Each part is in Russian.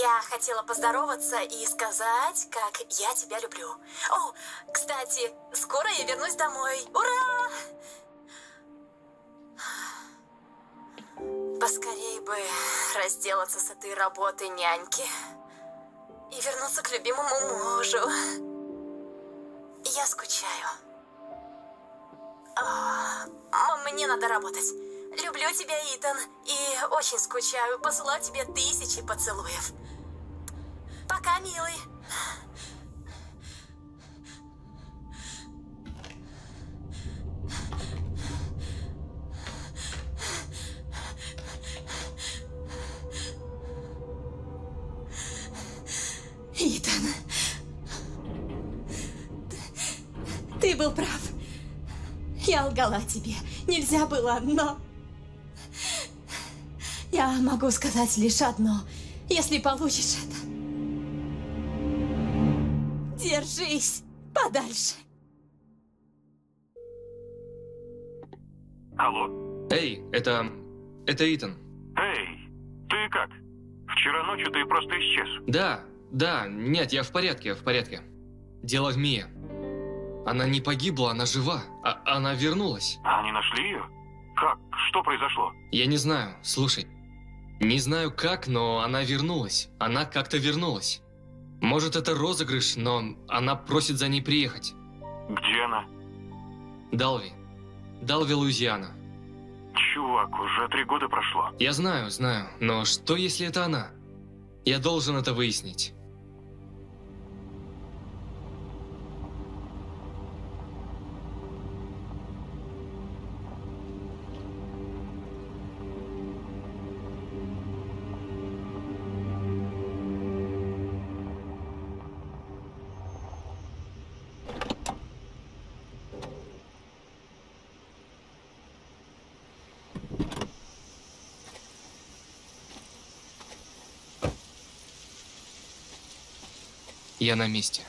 Я хотела поздороваться и сказать, как я тебя люблю. О, кстати, скоро я вернусь домой. Ура! Поскорей бы разделаться с этой работой няньки и вернуться к любимому мужу. Я скучаю. О, мне надо работать. Люблю тебя, Итан, и очень скучаю. Посылаю тебе тысячи поцелуев. Пока, милый. Итан, ты был прав. Я лгала тебе. Нельзя было, но... Я могу сказать лишь одно. Если получишь это, держись подальше. Алло. Эй, это... это Итан. Эй, ты как? Вчера ночью ты просто исчез. Да, да, нет, я в порядке, в порядке. Дело в Мие. Она не погибла, она жива. А она вернулась. А они нашли ее? Как? Что произошло? Я не знаю, слушай. Не знаю как, но она вернулась. Она как-то вернулась. Может, это розыгрыш, но она просит за ней приехать. Где она? Далви. Далви, Луизиана. Чувак, уже три года прошло. Я знаю, знаю, но что если это она? Я должен это выяснить. Я на месте.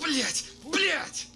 Блять! Блять!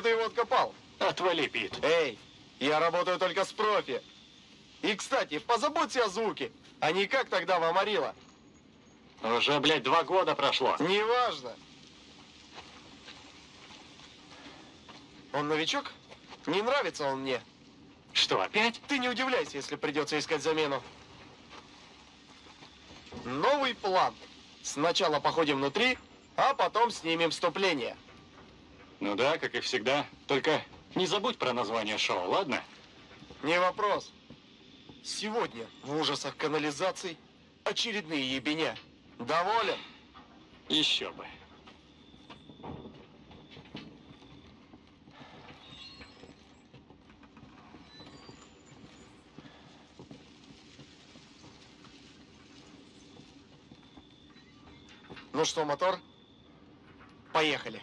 Ты его откопал? Отвали, Пит. Эй, я работаю только с профи. И, кстати, позаботься о звуке, а не как тогда в Амарило. Уже, блядь, два года прошло. Неважно. Он новичок? Не нравится он мне. Что, опять? Ты не удивляйся, если придется искать замену. Новый план. Сначала походим внутри, а потом снимем вступление. Ну да, как и всегда. Только не забудь про название шоу, ладно? Не вопрос. Сегодня в ужасах канализаций очередные ебеня. Доволен? Еще бы. Ну что, мотор? Поехали.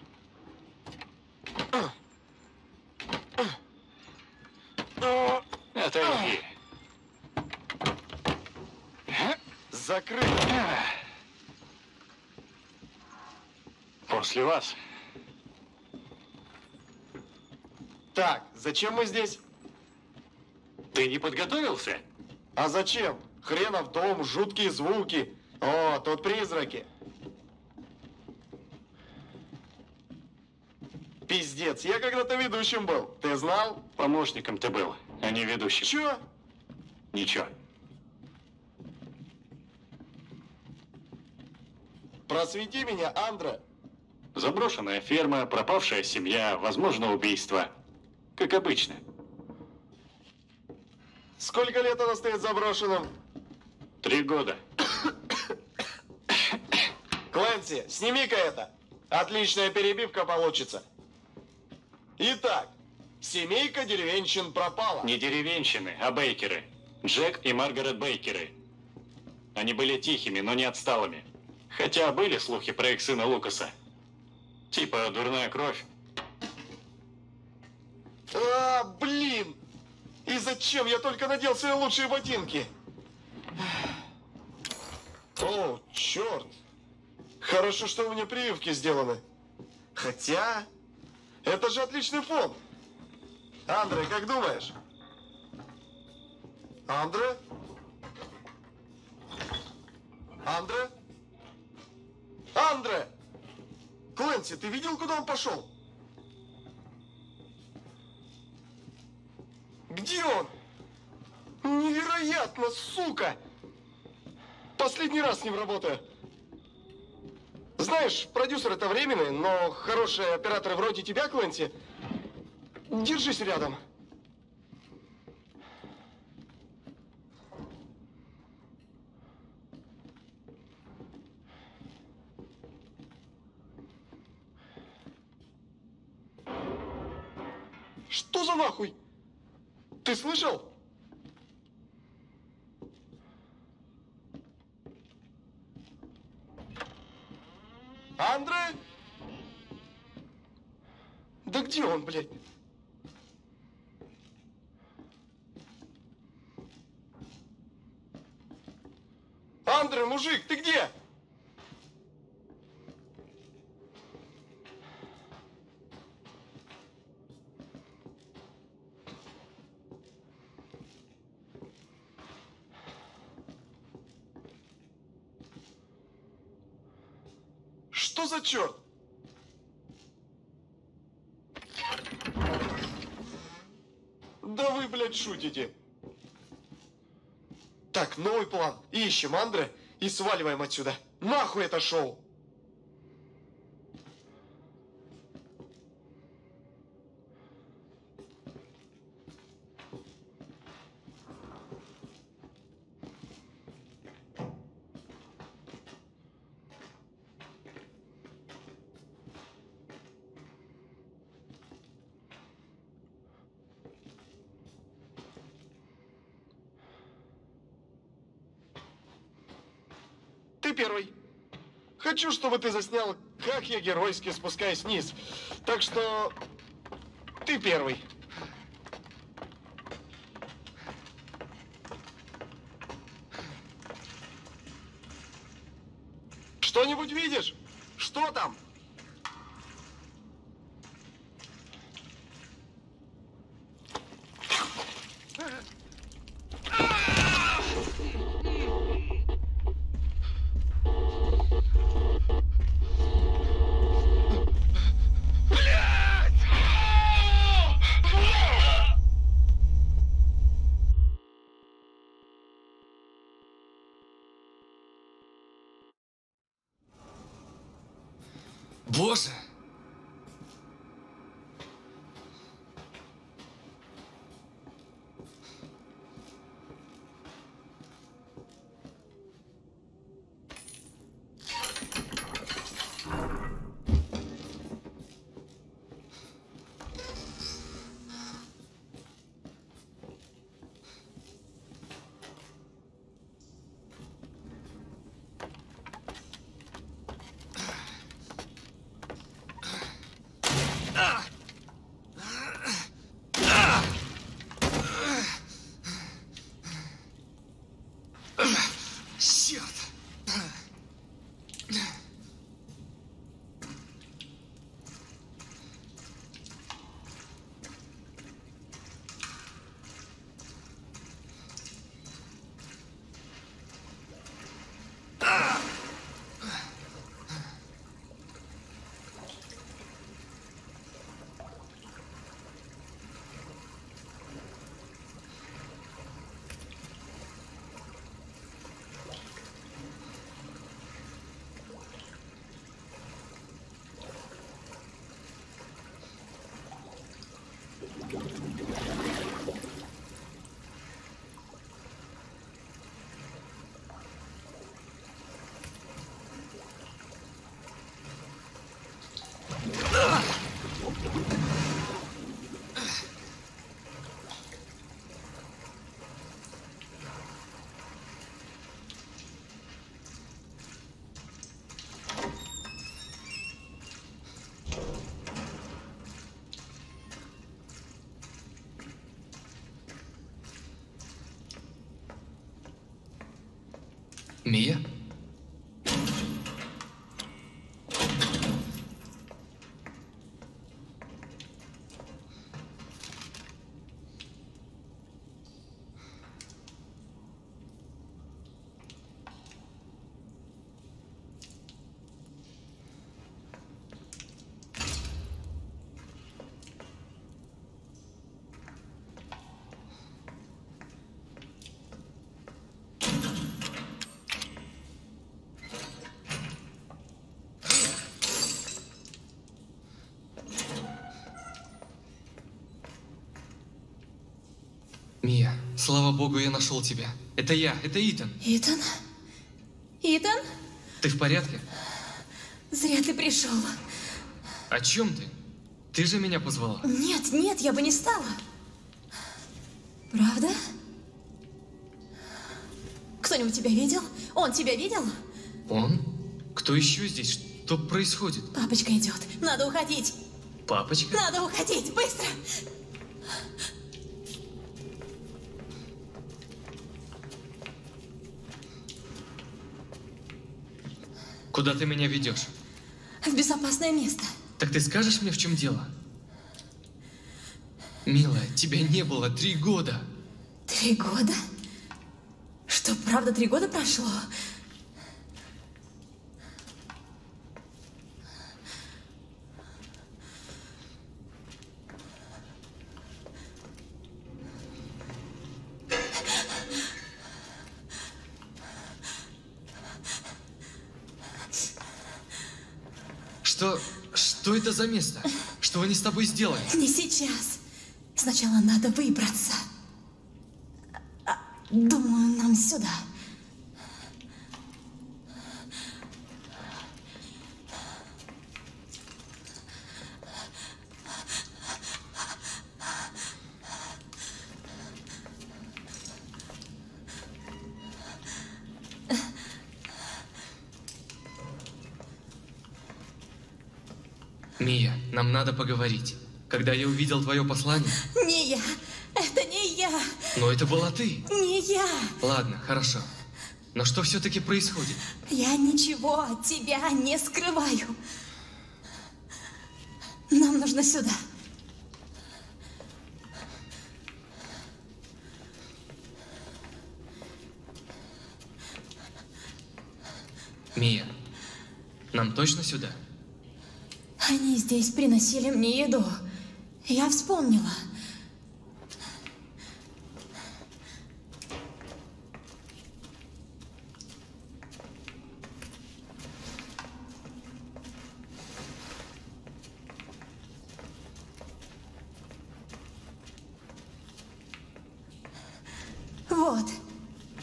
Закрыто. После вас. Так, зачем мы здесь? Ты не подготовился? А зачем? Хренов дом, жуткие звуки. О, тут призраки. Пиздец, я когда-то ведущим был. Ты знал? Помощником ты был, а не ведущим. Чё? Ничего. Просвети меня, Андра. Заброшенная ферма, пропавшая семья, возможно, убийство. Как обычно. Сколько лет она стоит заброшенным? Три года. Клэнси, сними-ка это. Отличная перебивка получится. Итак, семейка деревенщин пропала. Не деревенщины, а бейкеры. Джек и Маргарет Бейкеры. Они были тихими, но не отсталыми. Хотя были слухи про их сына Лукаса. Типа дурная кровь. А, блин! И зачем я только надел свои лучшие ботинки? О, черт! Хорошо, что у меня прививки сделаны. Хотя, это же отличный фон. Андре, как думаешь? Андре? Андре? Андре! Клэнси, ты видел, куда он пошел? Где он? Невероятно, сука! Последний раз с ним работаю. Знаешь, продюсер это временный, но хорошие операторы вроде тебя, Клэнси, держись рядом. Что за нахуй? Ты слышал? Андре? Да где он, блядь? Андре, мужик, ты где? Что за черт? Да вы, блядь, шутите. Так, новый план. Ищем Андре и сваливаем отсюда. Нахуй это шоу! Ты первый. Хочу, чтобы ты заснял, как я геройски спускаюсь вниз. Так что ты первый. Что-нибудь видишь? Что там? Мия? Мия, слава богу, я нашел тебя. Это я, это Итан. Итан? Итан? Ты в порядке? Зря ты пришел. О чем ты? Ты же меня позвала. Нет, нет, я бы не стала. Правда? Кто-нибудь тебя видел? Он тебя видел? Он? Кто еще здесь? Что происходит? Папочка идет. Надо уходить. Папочка? Надо уходить. Быстро. Куда ты меня ведешь? В безопасное место. Так ты скажешь мне, в чем дело? Милая, тебя не было три года. Три года? Что, правда, три года прошло? Что... что это за место? Что они с тобой сделали? Не сейчас. Сначала надо выбраться. А, Думаю, нам сюда. Мия, нам надо поговорить. Когда я увидел твое послание, Не я. Это не я. но это была ты. Не я. Ладно, хорошо. Но что все-таки происходит? Я ничего от тебя не скрываю. Нам нужно сюда. Мия, нам точно сюда? Они здесь приносили мне еду. Я вспомнила.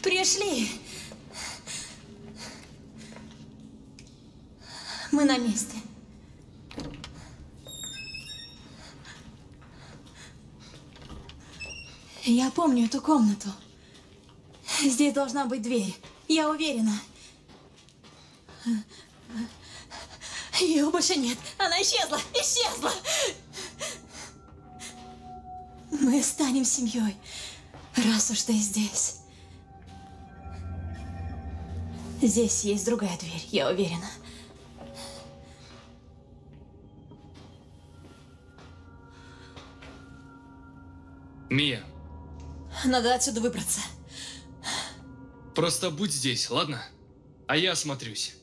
Пришли. Мы на месте. Я помню эту комнату. Здесь должна быть дверь. Я уверена. Ее больше нет. Она исчезла. Исчезла. Мы станем семьей, раз уж ты здесь. Здесь есть другая дверь, я уверена. Мия, Надо отсюда выбраться. просто будь здесь, ладно? А я осмотрюсь.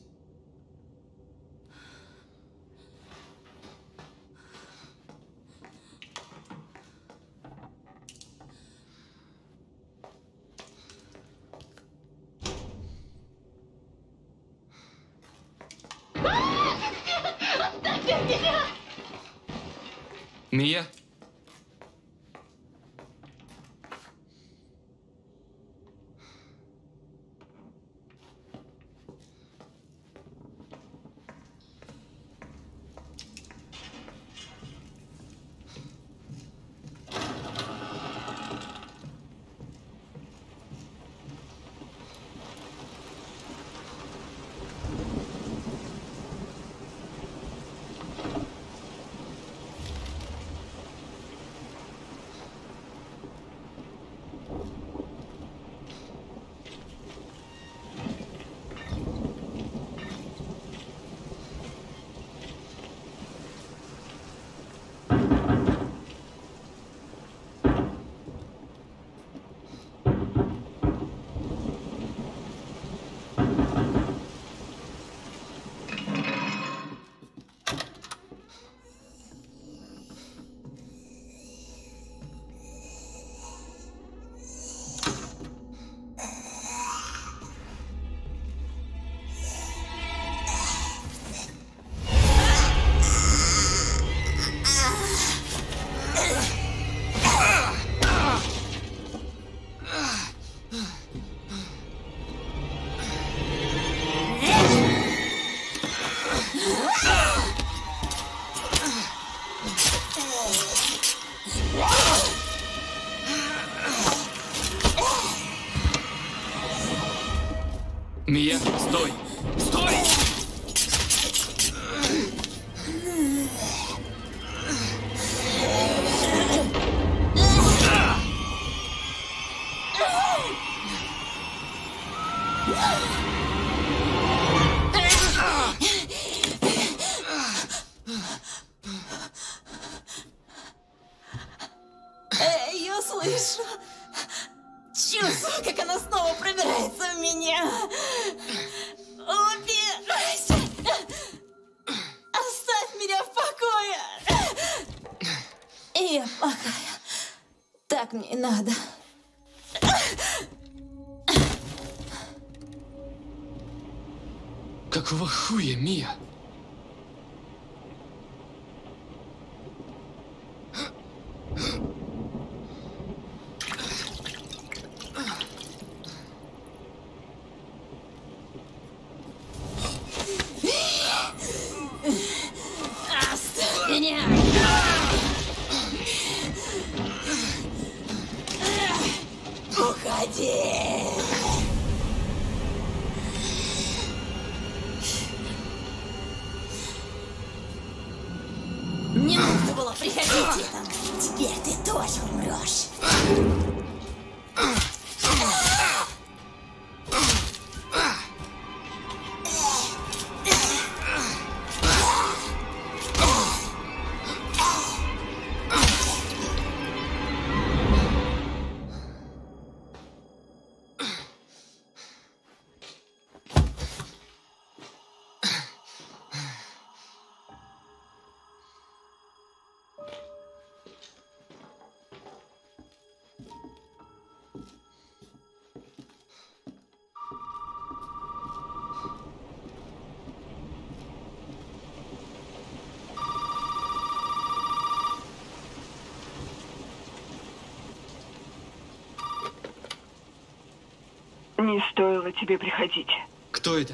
Не стоило тебе приходить. Кто это?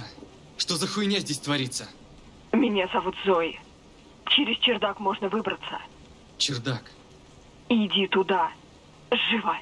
Что за хуйня здесь творится? Меня зовут Зои. Через чердак можно выбраться. Чердак. Иди туда. Живо.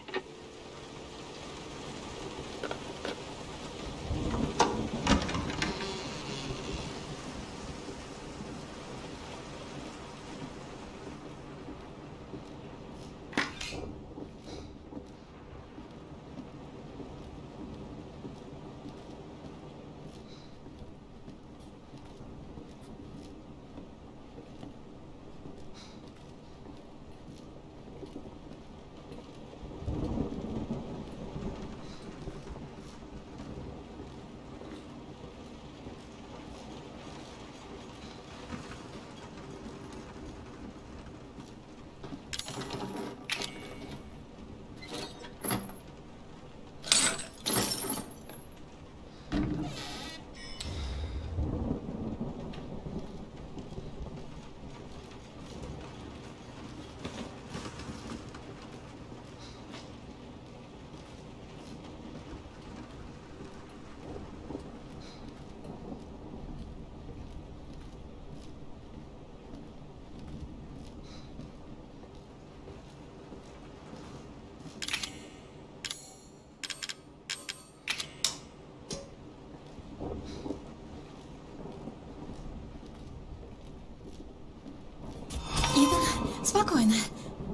Итан, спокойно.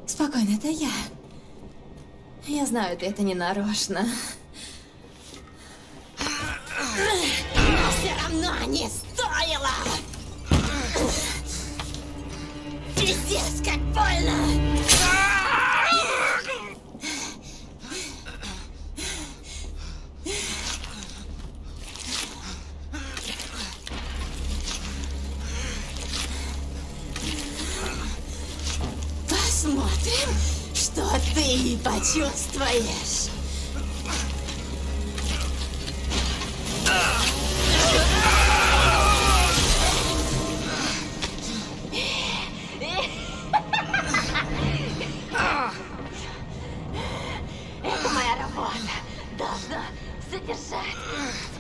Спокойно, это я. Я знаю, ты это не нарочно. Но все равно не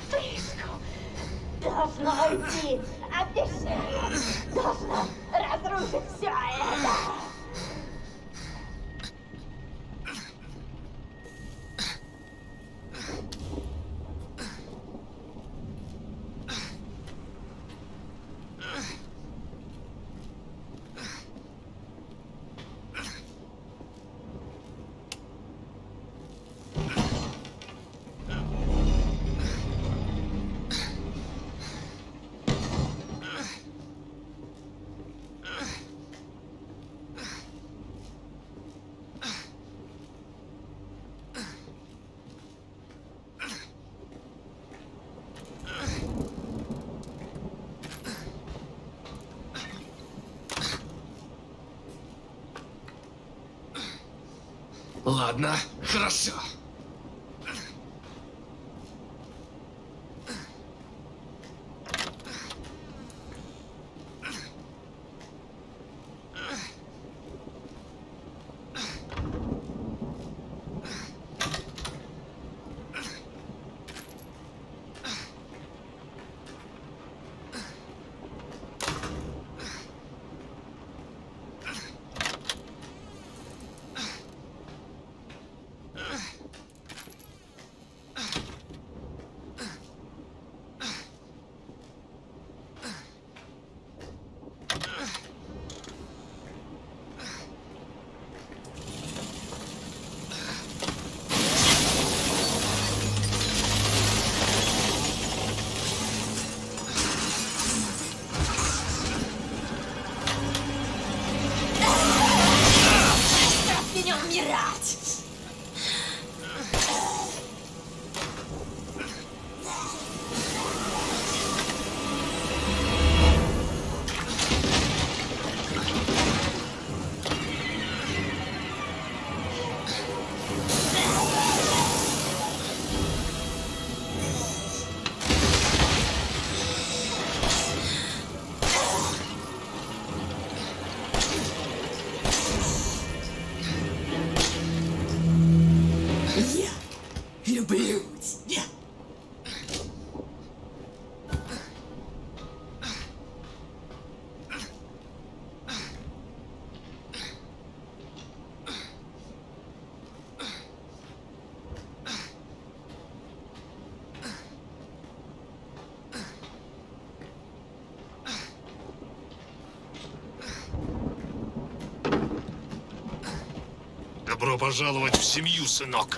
вспышку. Должно уйти. Обещаю. Должно разрушить все это. Ладно, хорошо. Добро пожаловать в семью, сынок.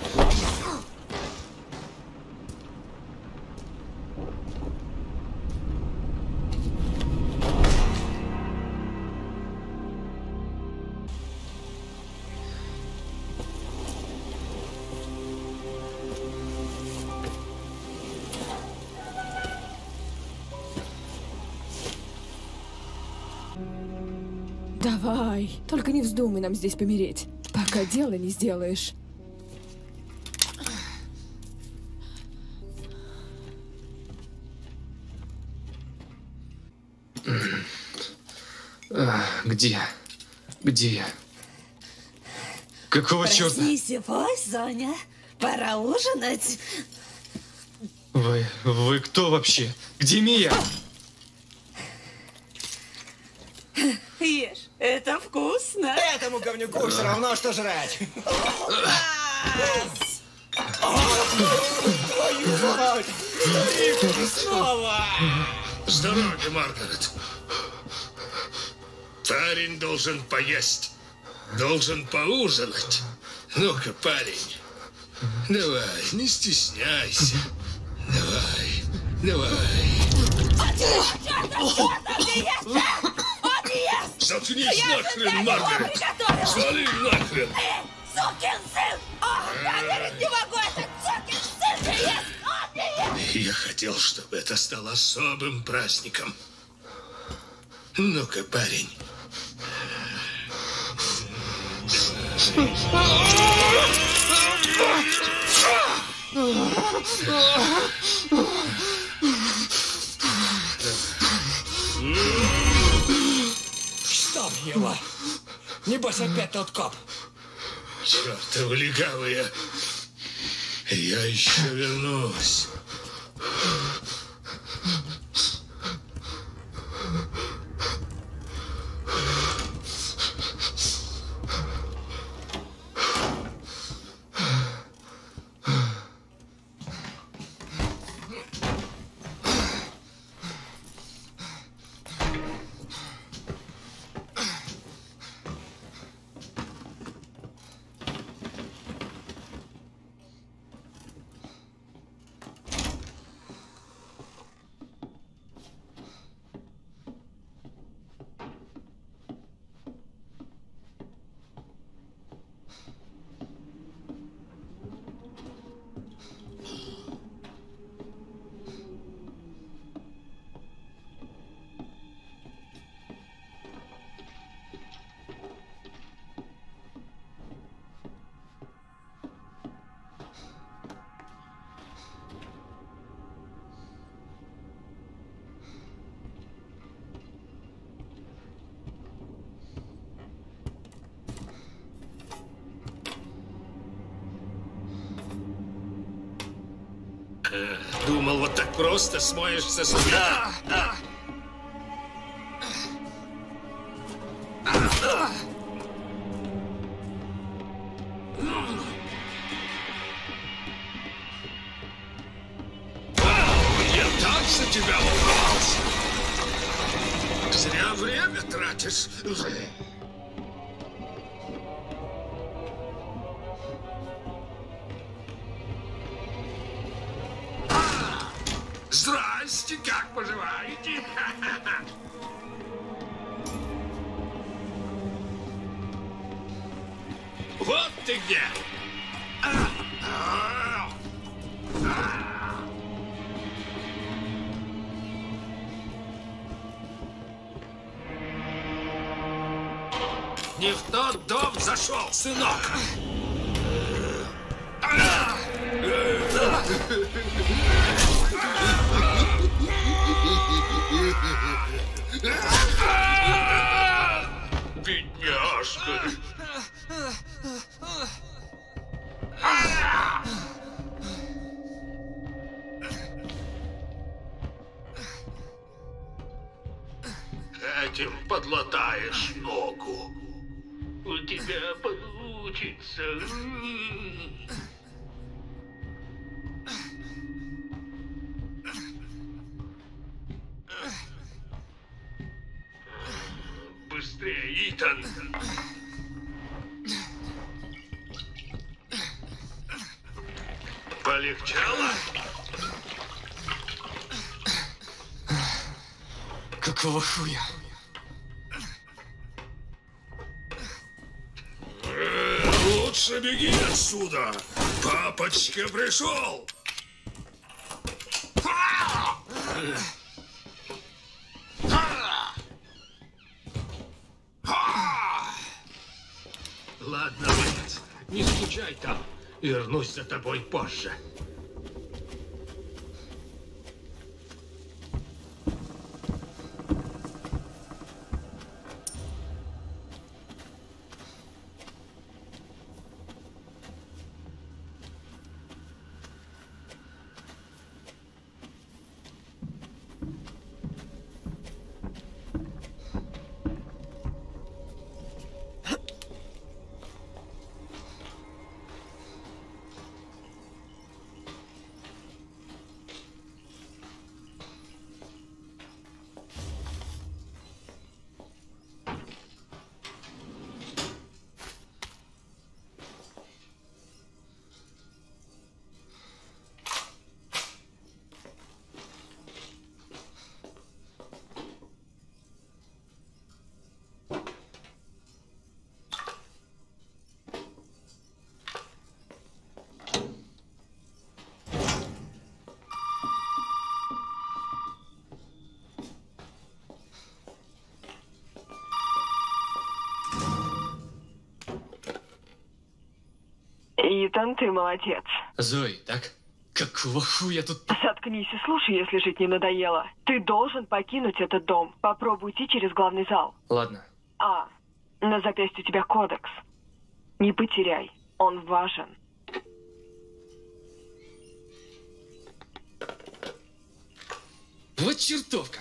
Давай, только не вздумай нам здесь помереть, пока дело не сделаешь. Где? Где я? Какого черта? Проснись, ой, Соня. Пора ужинать. Вы, вы кто вообще? Где Мия? Говнюку все равно, что жрать. Снова! С дороги, Маргарет. Парень должен поесть. Должен поужинать. Ну-ка, парень. Давай, не стесняйся. Давай, давай. Заткнись нахрен, Маргарет! Свали нахрен! Сукин сын! О, поверить не могу, этот сукин сын приезд! Я хотел, чтобы это стало особым праздником. Ну-ка, парень. Чтоб его. Небось опять тот коп. Чертовы легавые. Я еще вернусь. Думал, вот так просто смоешься с ума. Полегчало? Какого хуя? Лучше беги отсюда. Папочка пришел. Ладно, не скучай там. Вернусь за тобой позже. Итан, ты молодец. Зои, так? Какого хуя тут... Заткнись и слушай, если жить не надоело. Ты должен покинуть этот дом. Попробуй уйти через главный зал. Ладно. А, на запястье у тебя кодекс. Не потеряй. Он важен. Вот чертовка!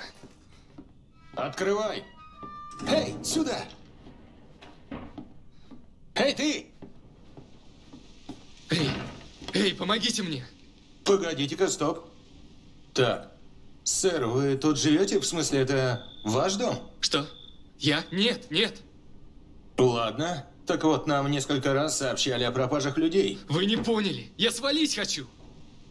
Открывай! Эй, сюда! Эй, ты! Эй, помогите мне! Погодите-ка, стоп. Так, сэр, вы тут живете? В смысле, это ваш дом? Что? Я? Нет, нет. Ладно. Так вот, нам несколько раз сообщали о пропажах людей. Вы не поняли. Я свалить хочу.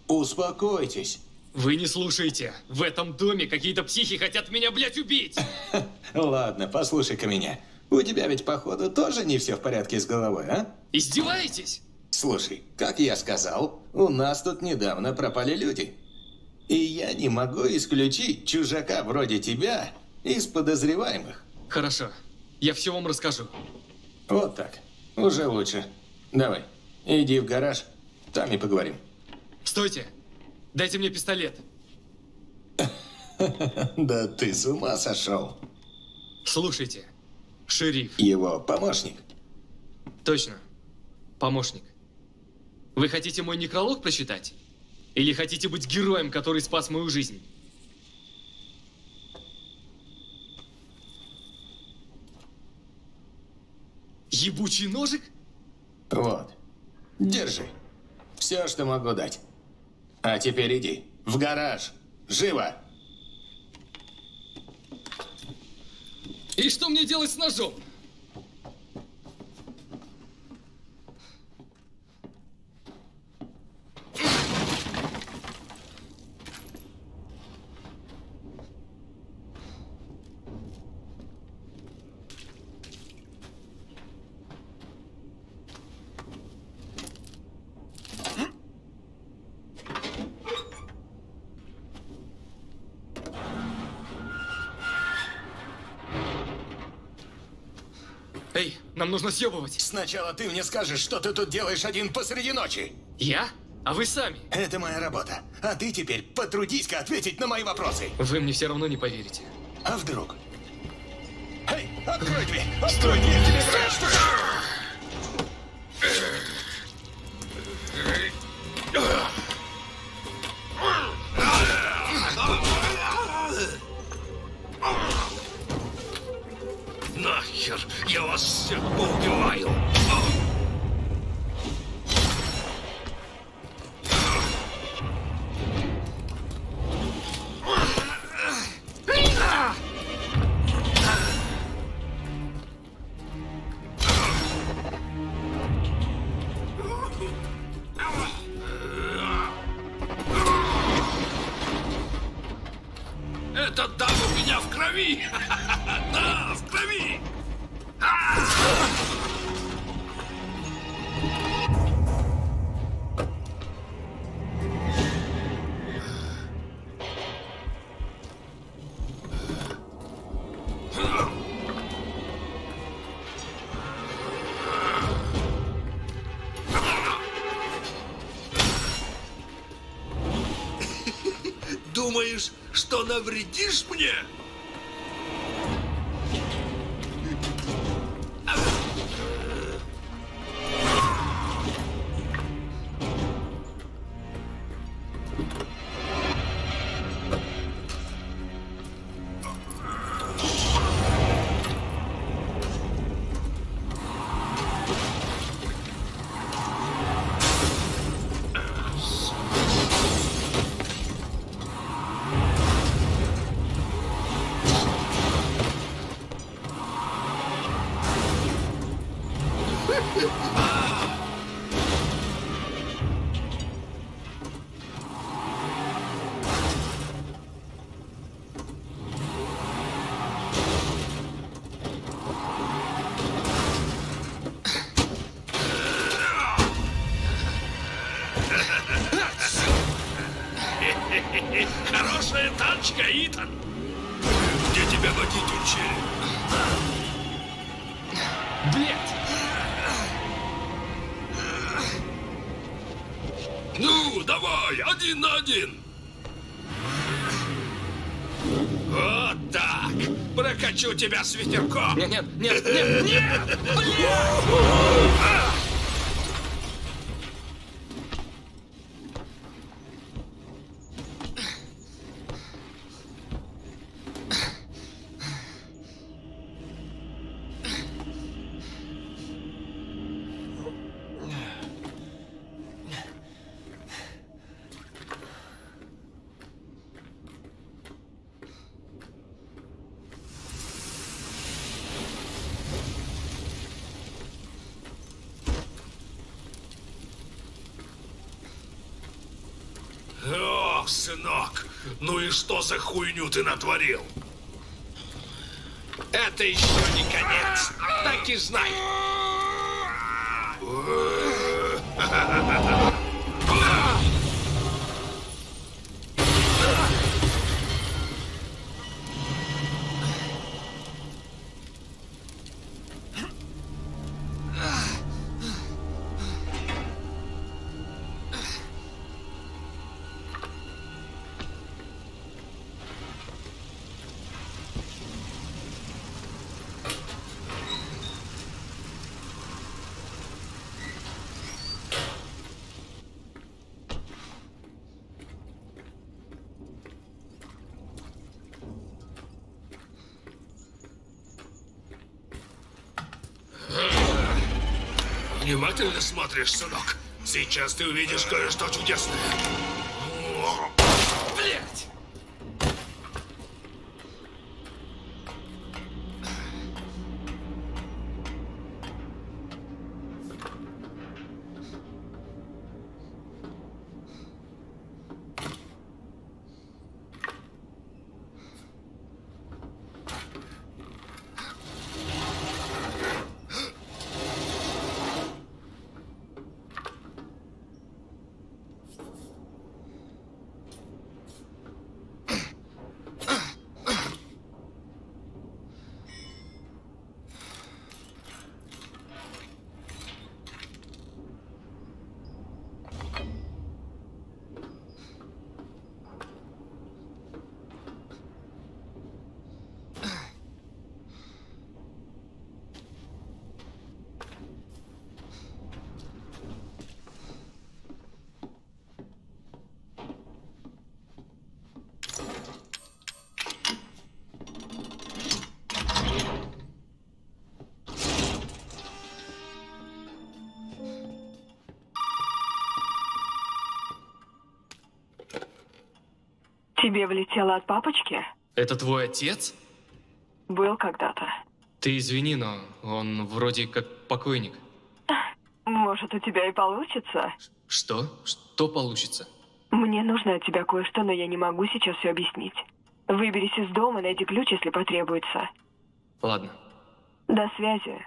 Успокойтесь. Вы не слушаете. В этом доме какие-то психи хотят меня, блядь, убить. Ладно, послушай-ка меня. У тебя ведь, походу, тоже не все в порядке с головой, а? Издеваетесь? Слушай, как я сказал, у нас тут недавно пропали люди. И я не могу исключить чужака вроде тебя из подозреваемых. Хорошо. Я все вам расскажу. Вот так. Уже лучше. Давай, иди в гараж, там и поговорим. Стойте! Дайте мне пистолет. Да ты с ума сошел. Слушайте, шериф. Его помощник. Точно. Помощник. Вы хотите мой некролог прочитать? Или хотите быть героем, который спас мою жизнь? Ебучий ножик? Вот. Держи. Все, что могу дать. А теперь иди. В гараж. Живо! И что мне делать с ножом? Эй, нам нужно съебывать. Сначала ты мне скажешь, что ты тут делаешь один посреди ночи. Я? А вы сами? Это моя работа. А ты теперь потрудись-ка ответить на мои вопросы. Вы мне все равно не поверите. А вдруг? Эй, открой дверь! Открой дверь, тебе навредишь мне? Тебя с ветерком. Нет, нет, нет, нет, нет! Сынок, ну и что за хуйню ты натворил? Это еще не конец. Так и знай. Внимательно смотришь, сынок. Сейчас ты увидишь кое-что чудесное. Тебе влетело от папочки? Это твой отец? Был когда-то. Ты извини, но он вроде как покойник. Может, у тебя и получится? Что? Что получится? Мне нужно от тебя кое-что, но я не могу сейчас все объяснить. Выберись из дома, найди ключ, если потребуется. Ладно. До связи.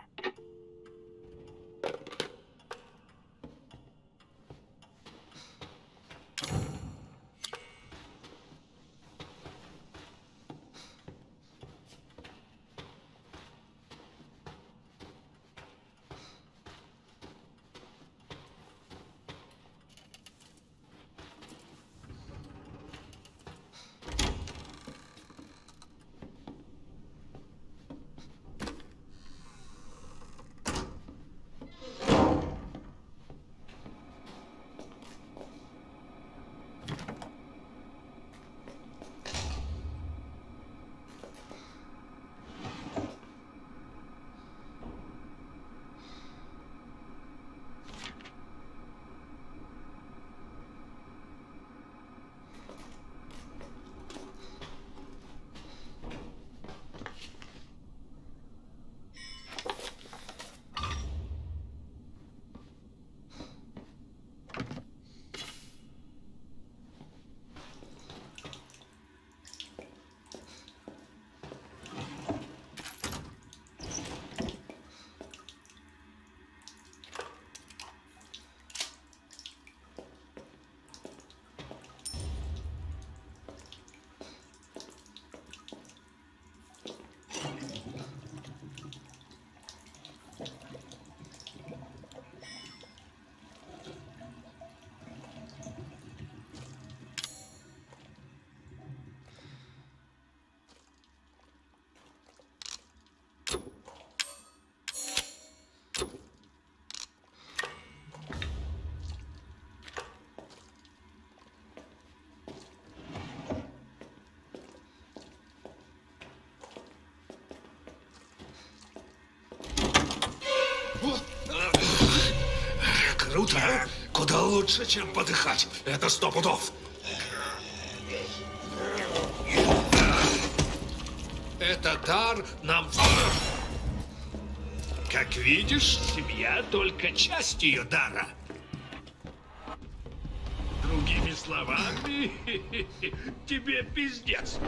Лучше, чем подыхать. Это сто пудов. Это дар нам... Как видишь, семья только часть ее дара. Другими словами, тебе пиздец.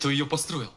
Кто ее построил?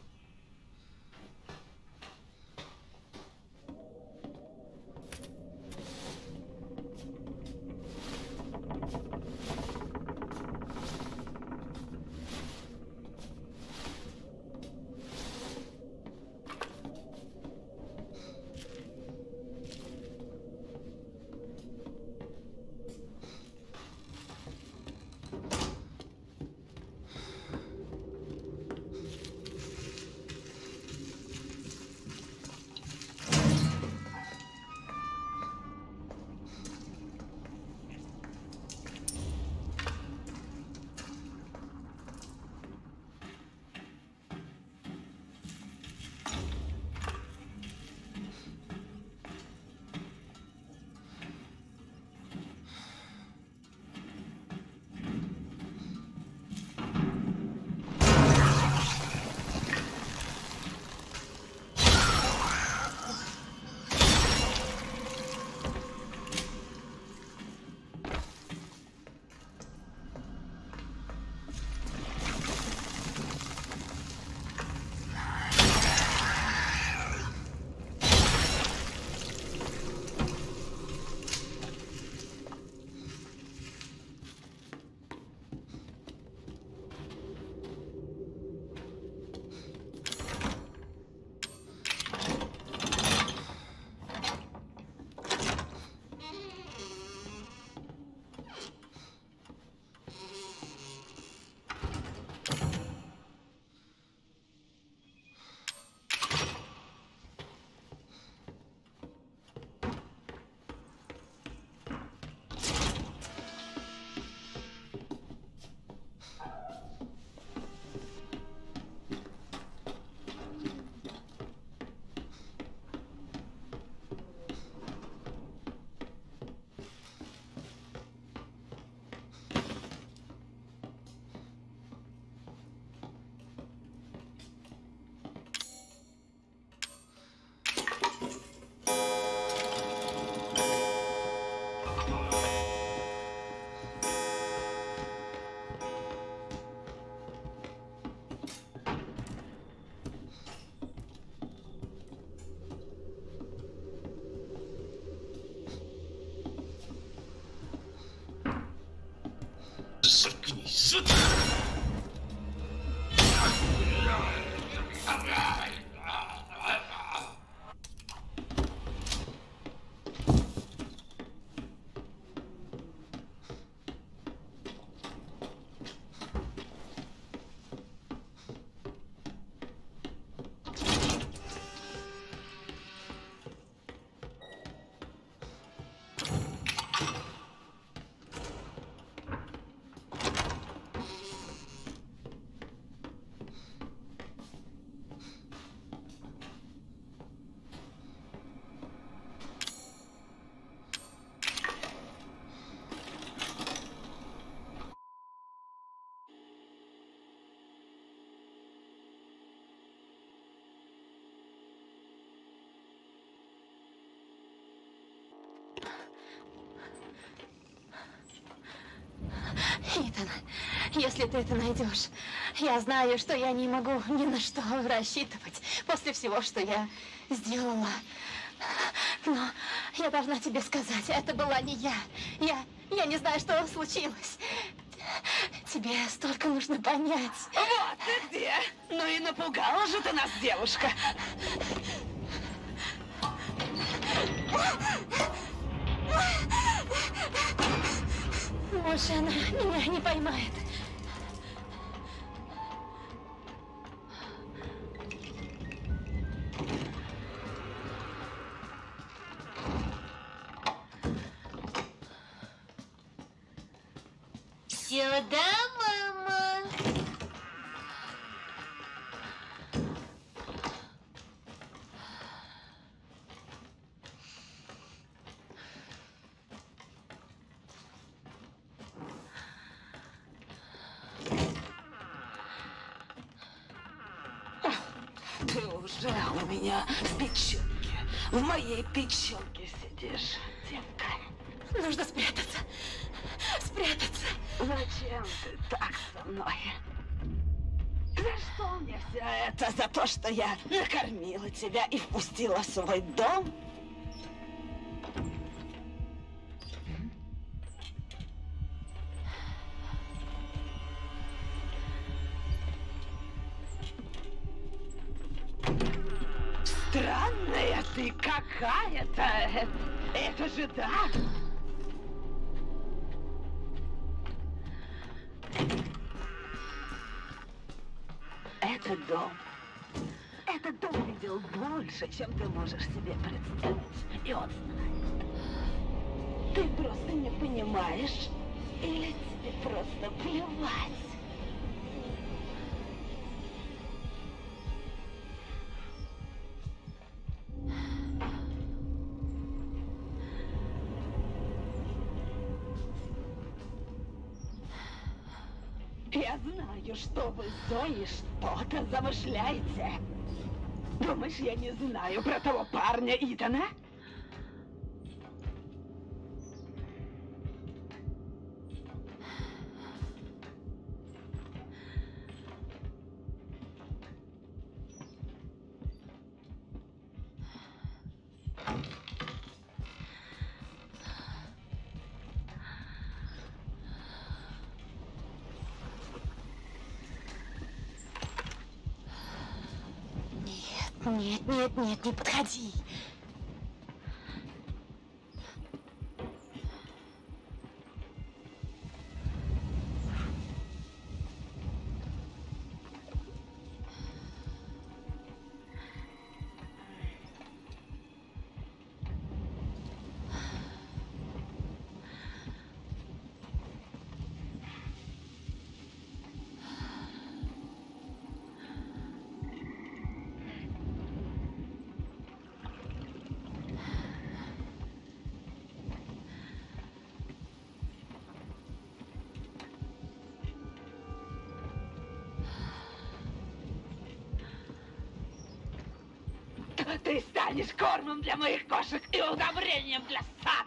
再给你一 Итан, если ты это найдешь, я знаю, что я не могу ни на что рассчитывать после всего, что я сделала. Но я должна тебе сказать, это была не я. Я, я не знаю, что случилось. Тебе столько нужно понять. Вот ты где! Ну и напугала же ты нас, девушка. Больше она меня не поймает. Моей печенке сидишь, детка. Нужно спрятаться. Спрятаться. Зачем ты так со мной? За что мне все это? За то, что я накормила тебя и впустила в свой дом? Какая-то. Это, же да. Этот дом. Этот дом видел больше, чем ты можешь себе представить. И он знает. Ты просто не понимаешь? Или тебе просто плевать? С Зоей что-то замышляете. Думаешь, я не знаю про того парня Итана? Не подходи. Станешь кормом для моих кошек и удобрением для сада.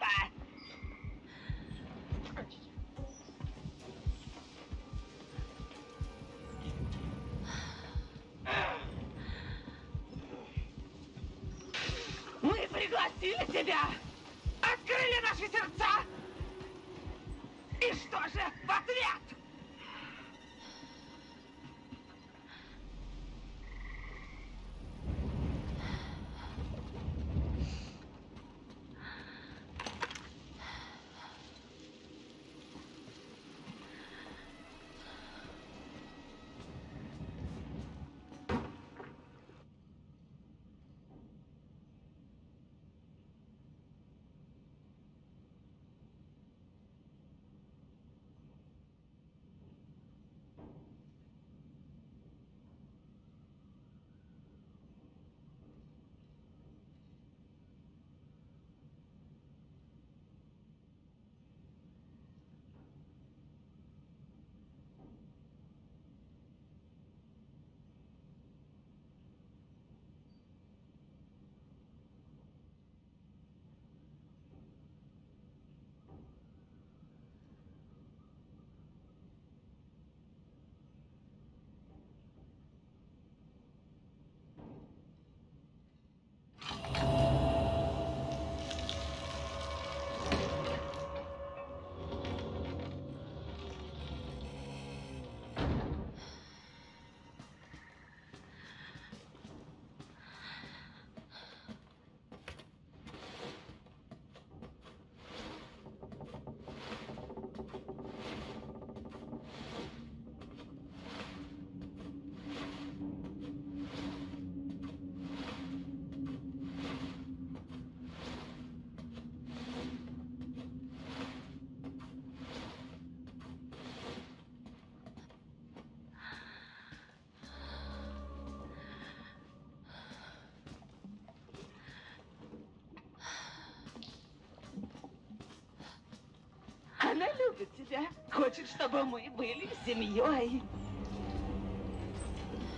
Любит тебя. Хочет, чтобы мы были семьей.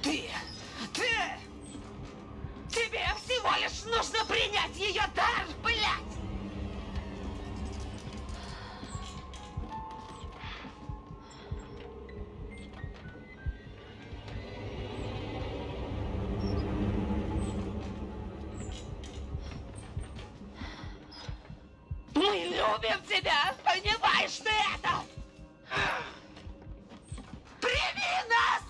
Ты! Ты! Тебе всего лишь нужно принять ее дар, любим тебя! Понимаешь ты это? Прими нас!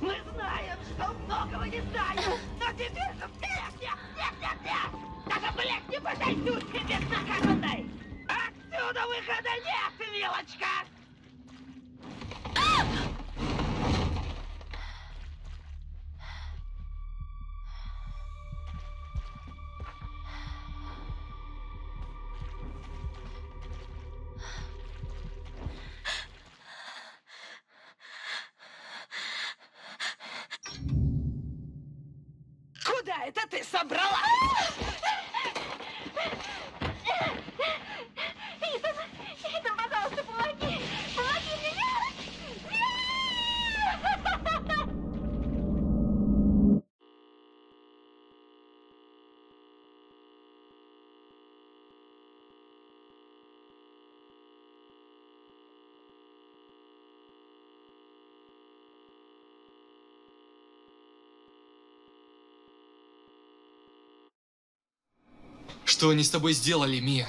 Мы знаем, что многого не знаем, но теперь же нет, нет, нет, нет, нет! Даже, блядь, не подойдут тебе к накатанной! Отсюда выхода нет, милочка! Куда это ты собрала? Итан, Итан, пожалуйста, помоги! Помоги мне! Что они с тобой сделали, Мия?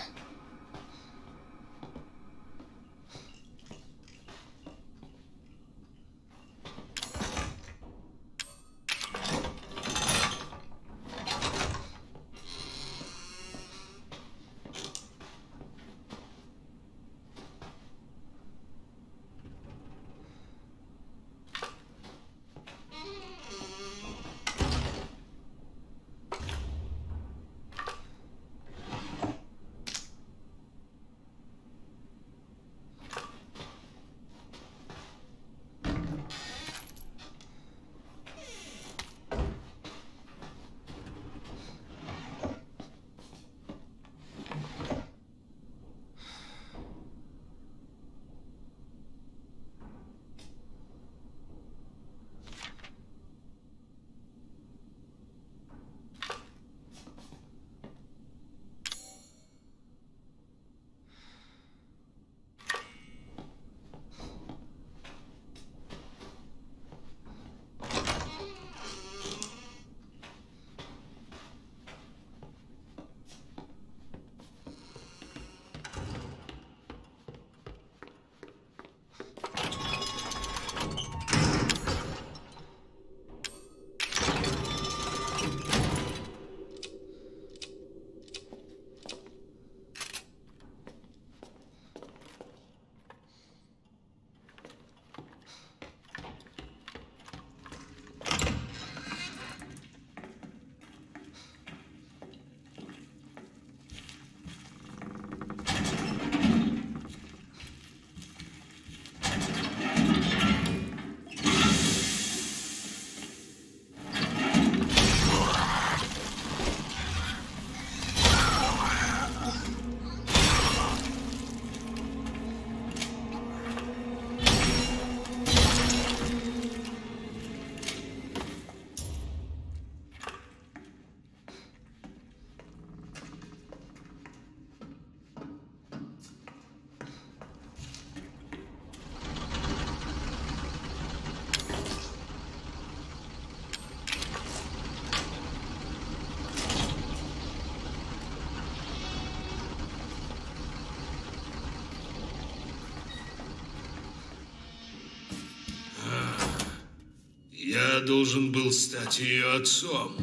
Должен был стать ее отцом.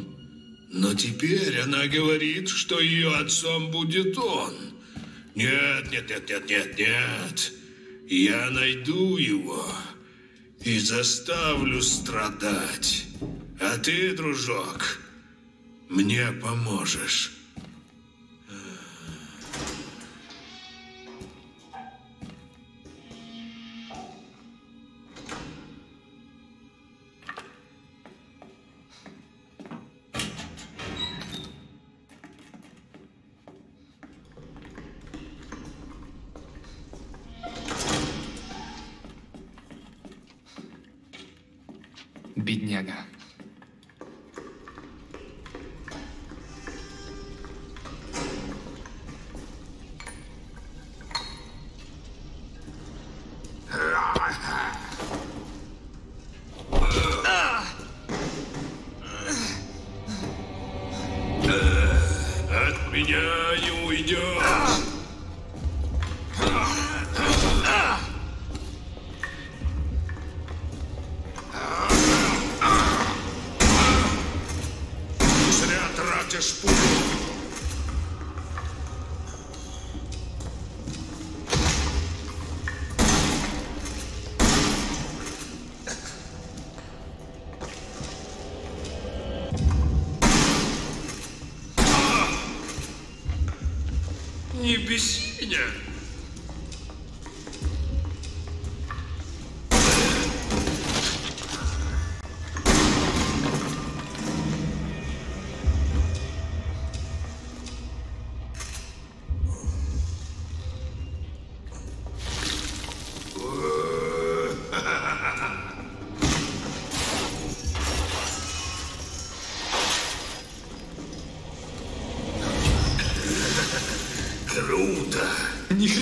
Но теперь она говорит, что ее отцом будет он. Нет, нет, нет, нет, нет, нет. Я найду его и заставлю страдать. А ты, дружок, мне поможешь.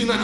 Хрена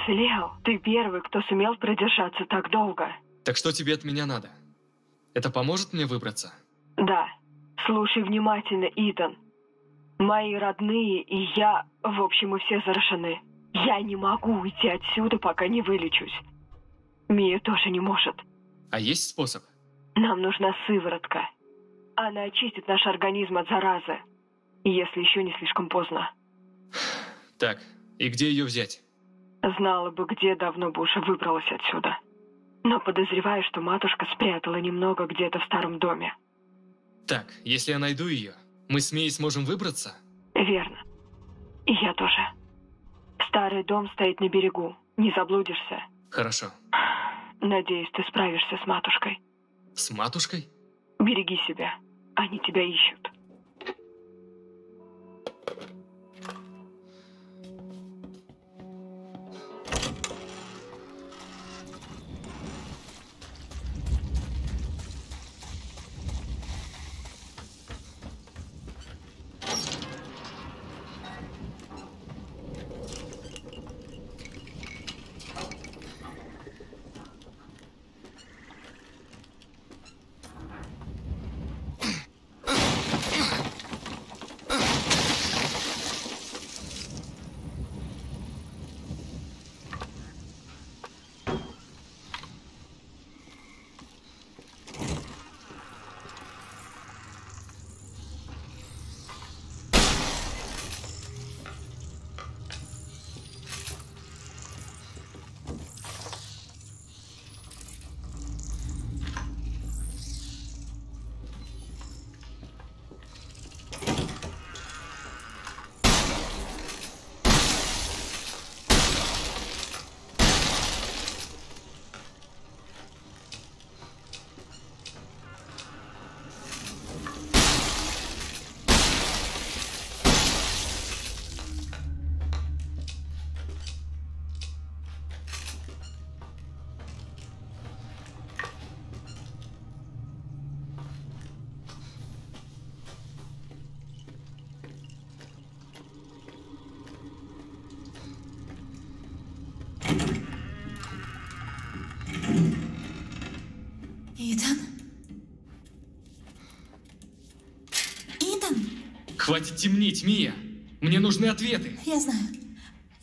уцелел. Ты первый, кто сумел продержаться так долго. Так что тебе от меня надо? Это поможет мне выбраться? Да. Слушай внимательно, Итан. Мои родные и я, в общем, мы все заражены. Я не могу уйти отсюда, пока не вылечусь. Мия тоже не может. А есть способ? Нам нужна сыворотка. Она очистит наш организм от заразы. Если еще не слишком поздно. Так, и где ее взять? Знала бы, где давно бы уже выбралась отсюда. Но подозреваю, что матушка спрятала немного где-то в старом доме. Так, если я найду ее, мы с Мией сможем выбраться? Верно. И я тоже. Старый дом стоит на берегу. Не заблудишься. Хорошо. Надеюсь, ты справишься с матушкой. С матушкой? Береги себя. Они тебя ищут. Хватит темнить, Мия! Мне нужны ответы! Я знаю.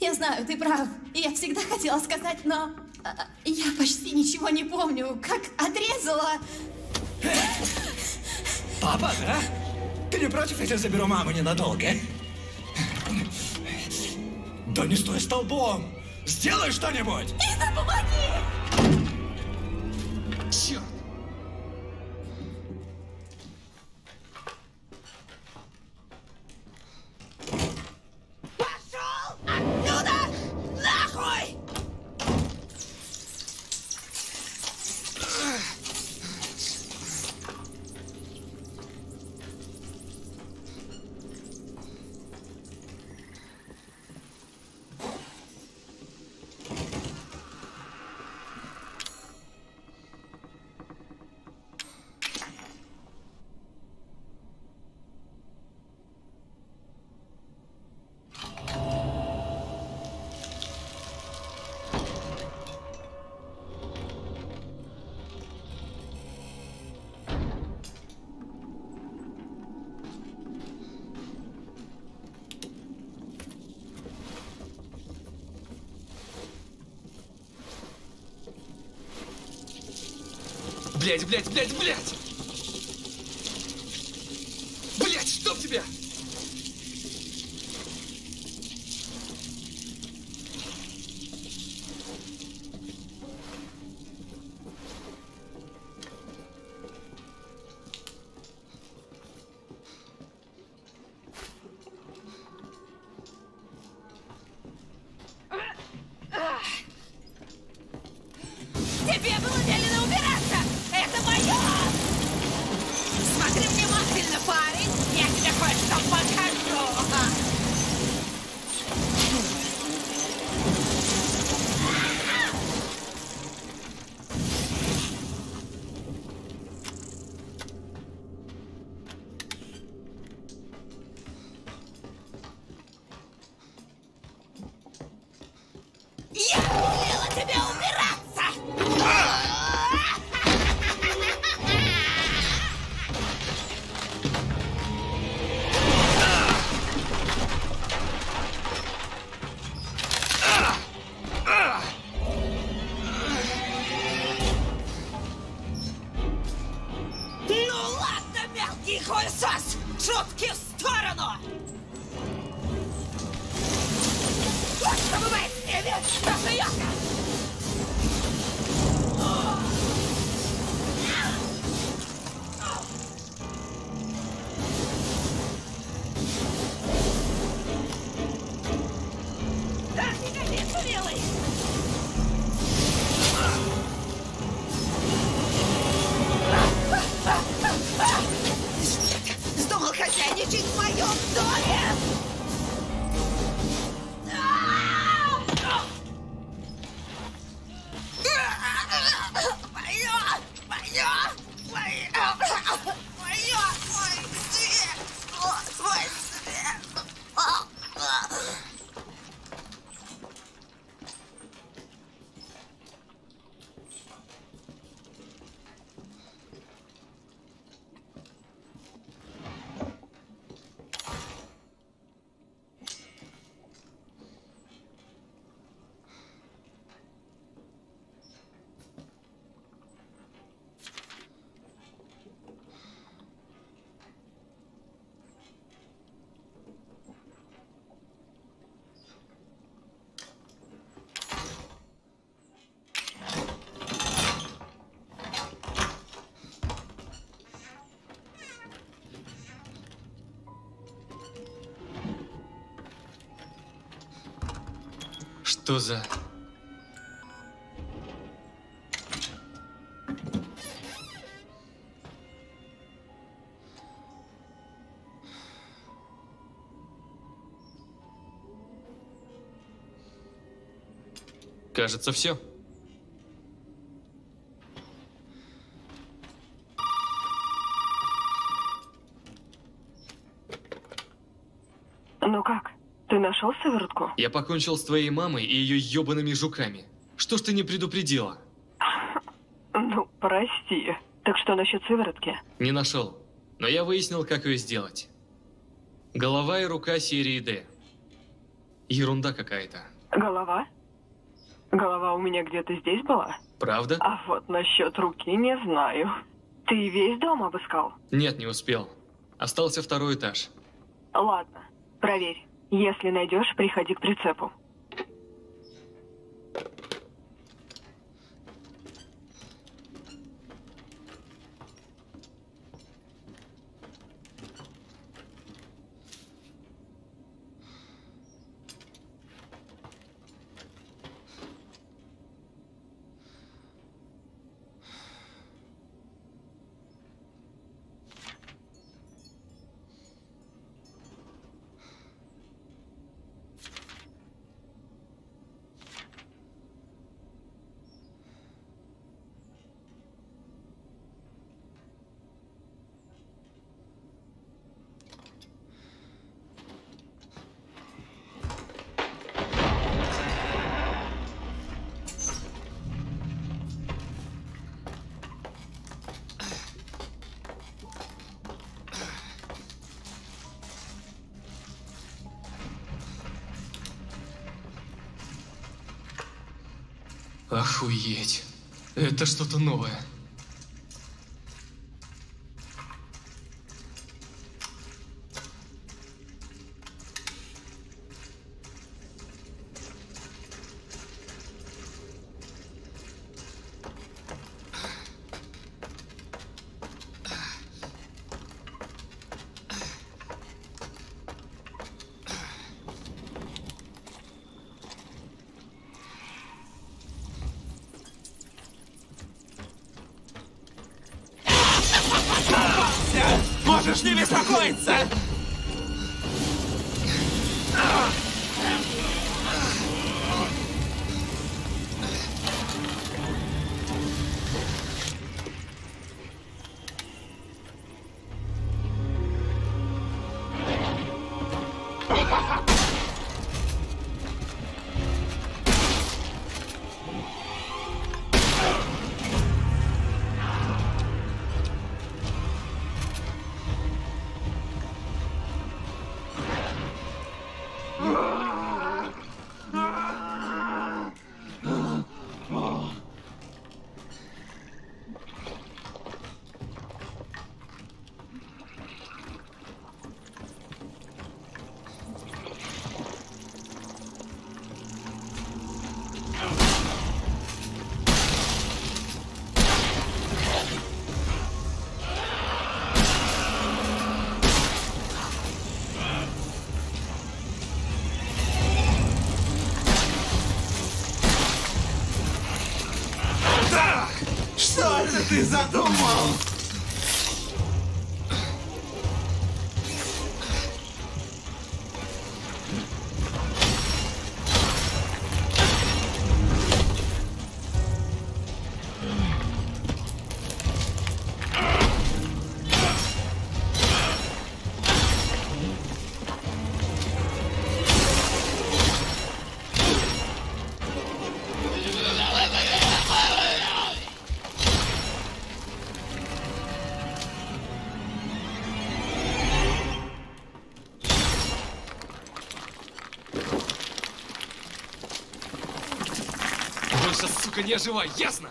Я знаю, ты прав. Я всегда хотела сказать, но... а, Я почти ничего не помню. Как отрезала... Папа, да? Ты не против, если заберу маму ненадолго? Да не стой столбом! Сделай что-нибудь! Итан, Блять, блять, блять, блять! Что за... Кажется, все. Ну как? Ты нашел сыворотку? Я покончил с твоей мамой и ее ебаными жуками. Что ж ты не предупредила? Ну, прости. Так что насчет сыворотки? Не нашел. Но я выяснил, как ее сделать. Голова и рука серии D. Ерунда какая-то. Голова? Голова у меня где-то здесь была? Правда? А вот насчет руки не знаю. Ты весь дом обыскал? Нет, не успел. Остался второй этаж. Ладно, проверь. Если найдешь, приходи к прицепу. Охуеть. Это что-то новое. Ты сука, не оживай, ясно?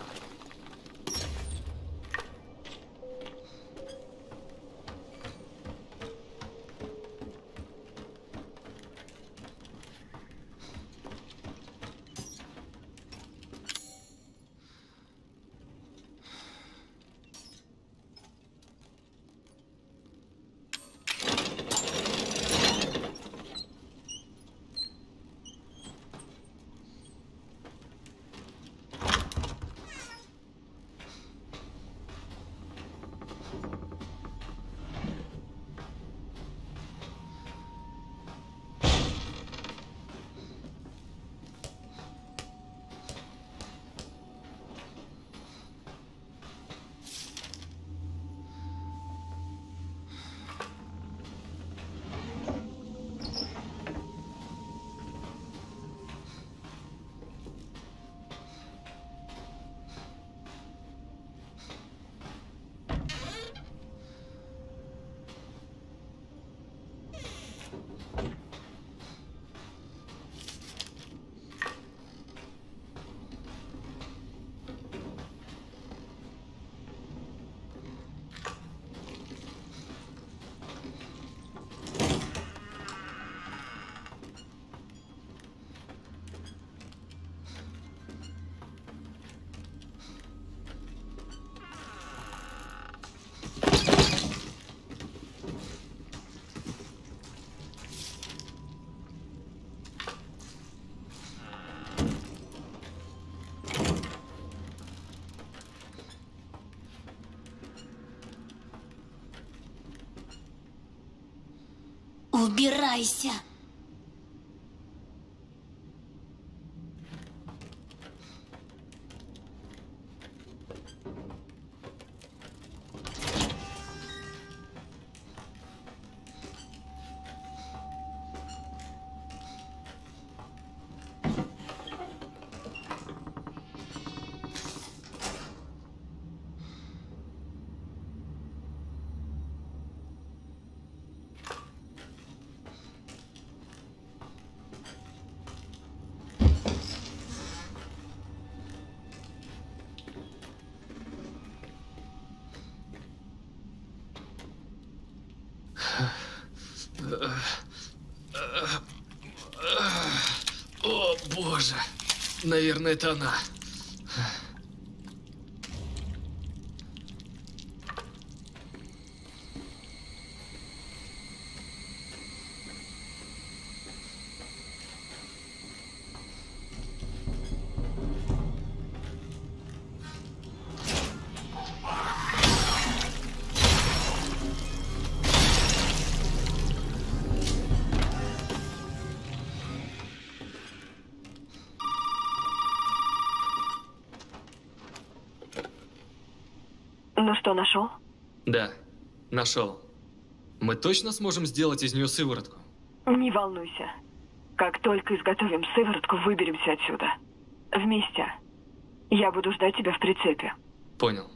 Убирайся. Боже. Наверное, это она. Ну что, нашел? Да, нашел. Мы точно сможем сделать из нее сыворотку? Не волнуйся. Как только изготовим сыворотку, выберемся отсюда. Вместе. Я буду ждать тебя в прицепе. Понял.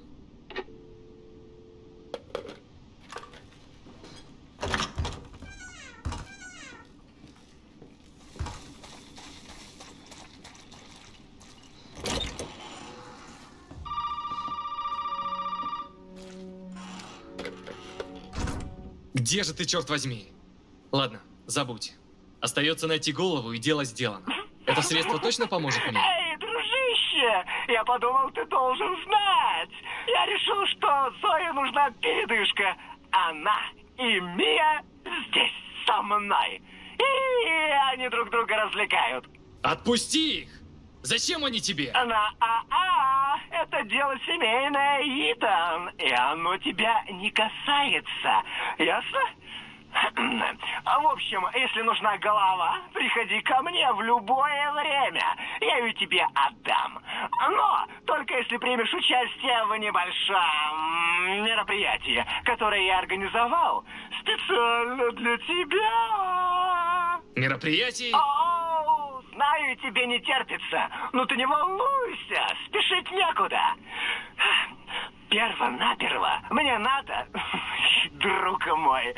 Где же ты, черт возьми? Ладно, забудь. Остается найти голову, и дело сделано. Это средство точно поможет мне? Эй, дружище! Я подумал, ты должен знать! Я решил, что Зое нужна передышка. Она и Мия здесь со мной. И они друг друга развлекают. Отпусти их! Зачем они тебе? На АА! это дело семейное, Итан, и оно тебя не касается. Ясно? А В общем, если нужна голова, приходи ко мне в любое время. Я ее тебе отдам. Но только если примешь участие в небольшом мероприятии, которое я организовал специально для тебя. Мероприятие? Знаю, тебе не терпится, но ты не волнуйся, спешить некуда. Перво-наперво мне надо, друг мой,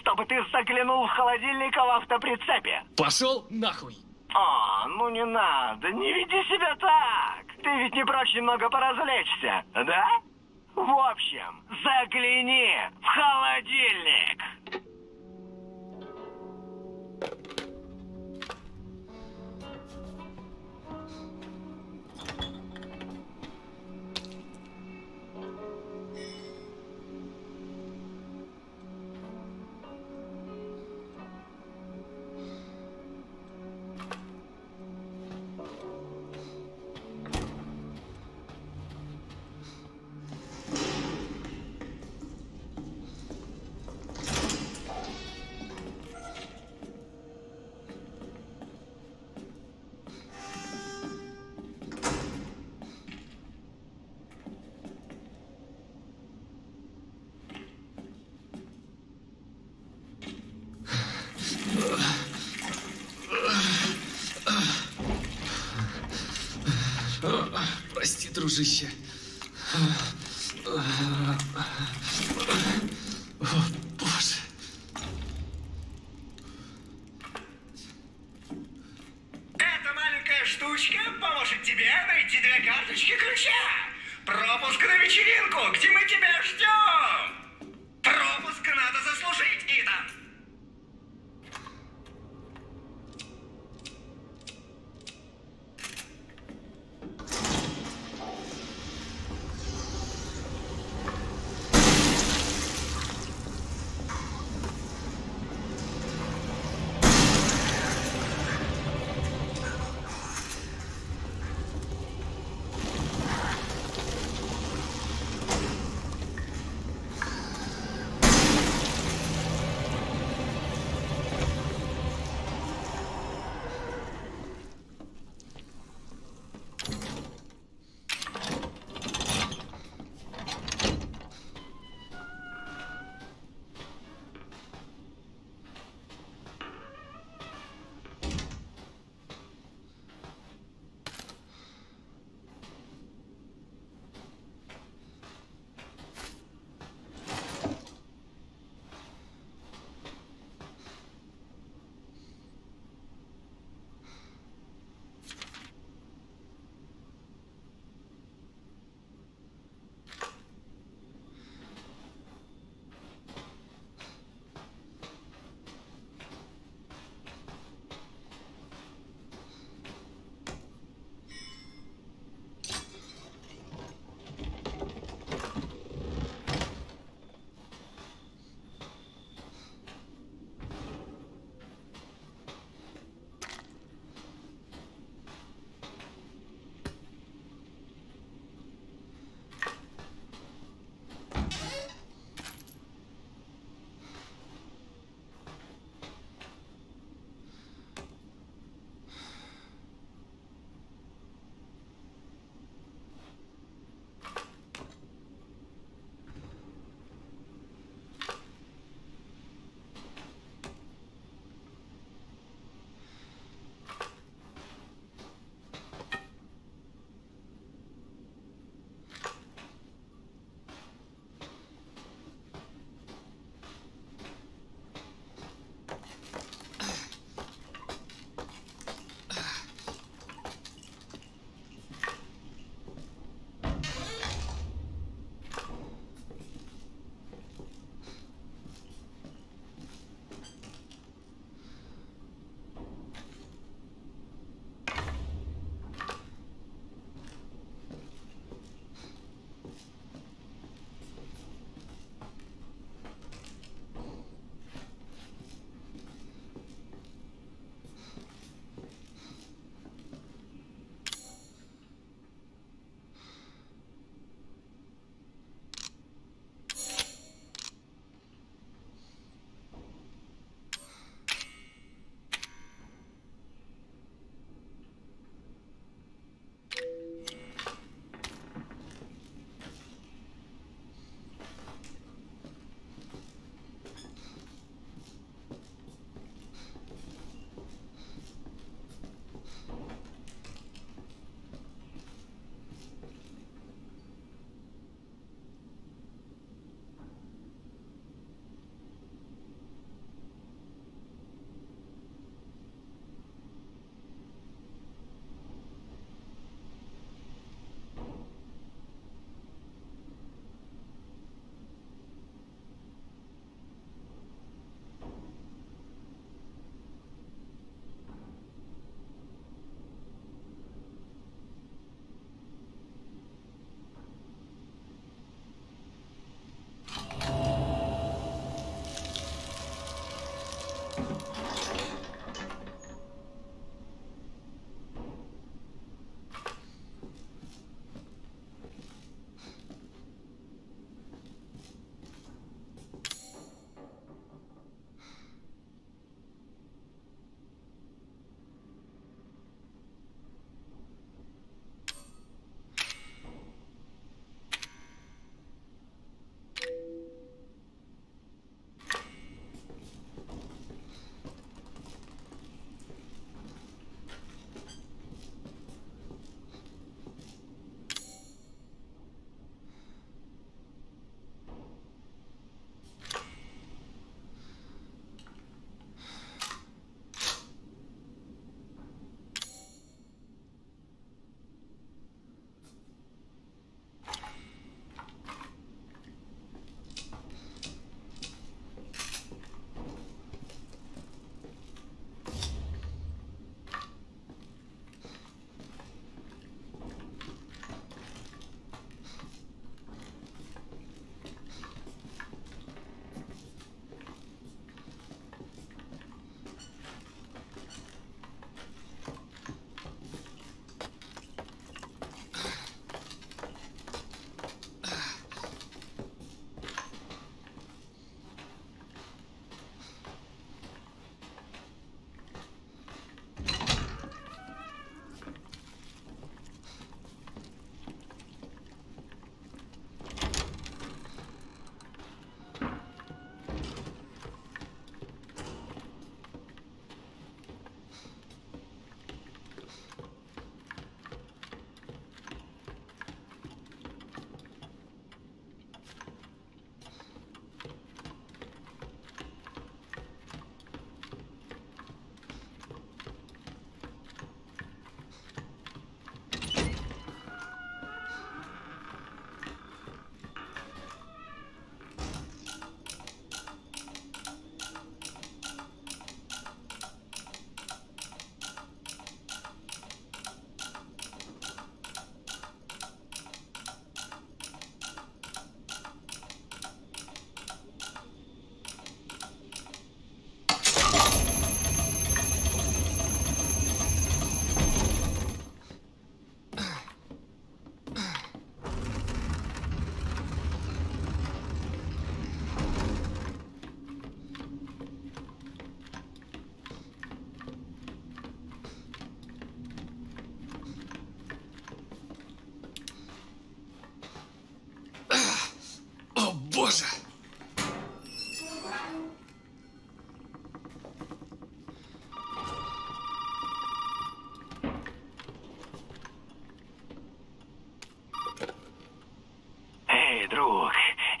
чтобы ты заглянул в холодильник в автоприцепе. Пошел нахуй! А, ну не надо, не веди себя так. Ты ведь не прочь немного поразвлечься, да? В общем, загляни в холодильник. Дружище.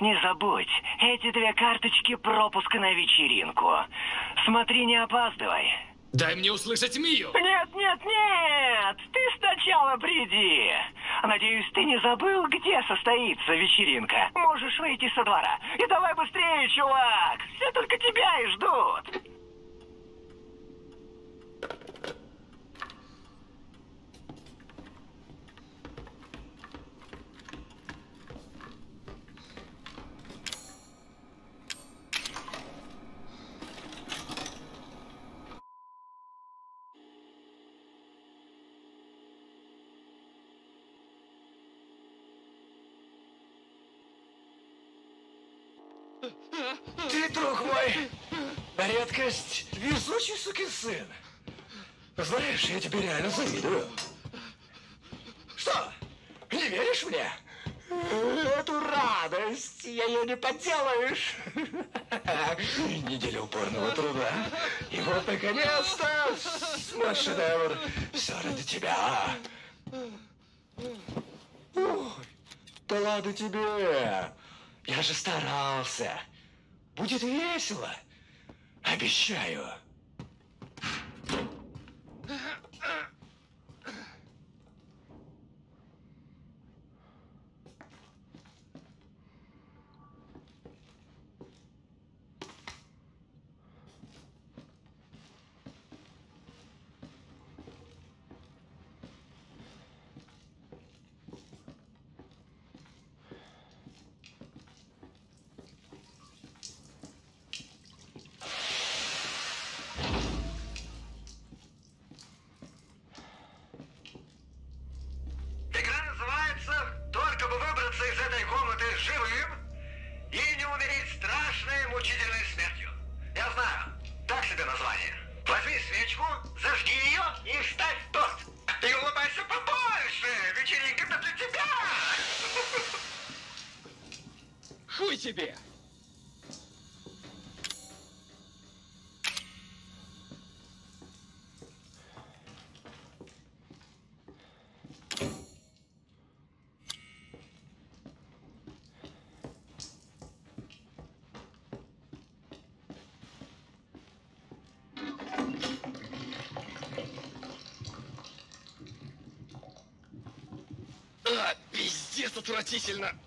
Не забудь, эти две карточки пропуска на вечеринку. Смотри, не опаздывай. Дай мне услышать Мию! Нет, нет, нет! Ты сначала приди! Надеюсь, ты не забыл, где состоится вечеринка. Можешь выйти со двора. И давай быстрее, чувак! Все только тебя и ждут! Ты, друг мой, на редкость везучий сукин сын. Знаешь, я тебе реально завидую. Что, не веришь мне? Эту радость, ее не поделаешь. Неделя упорного труда. И вот, наконец-то, мой шедевр. Все ради тебя. Да ладно тебе. Я же старался. Будет весело. Обещаю. «Только бы выбраться из этой комнаты живым и не умереть страшной мучительной смертью». Я знаю, так себе название. Возьми свечку, зажги ее и ставь торт. И улыбайся побольше, вечеринка-то для тебя. Хуй тебе! Пиздец,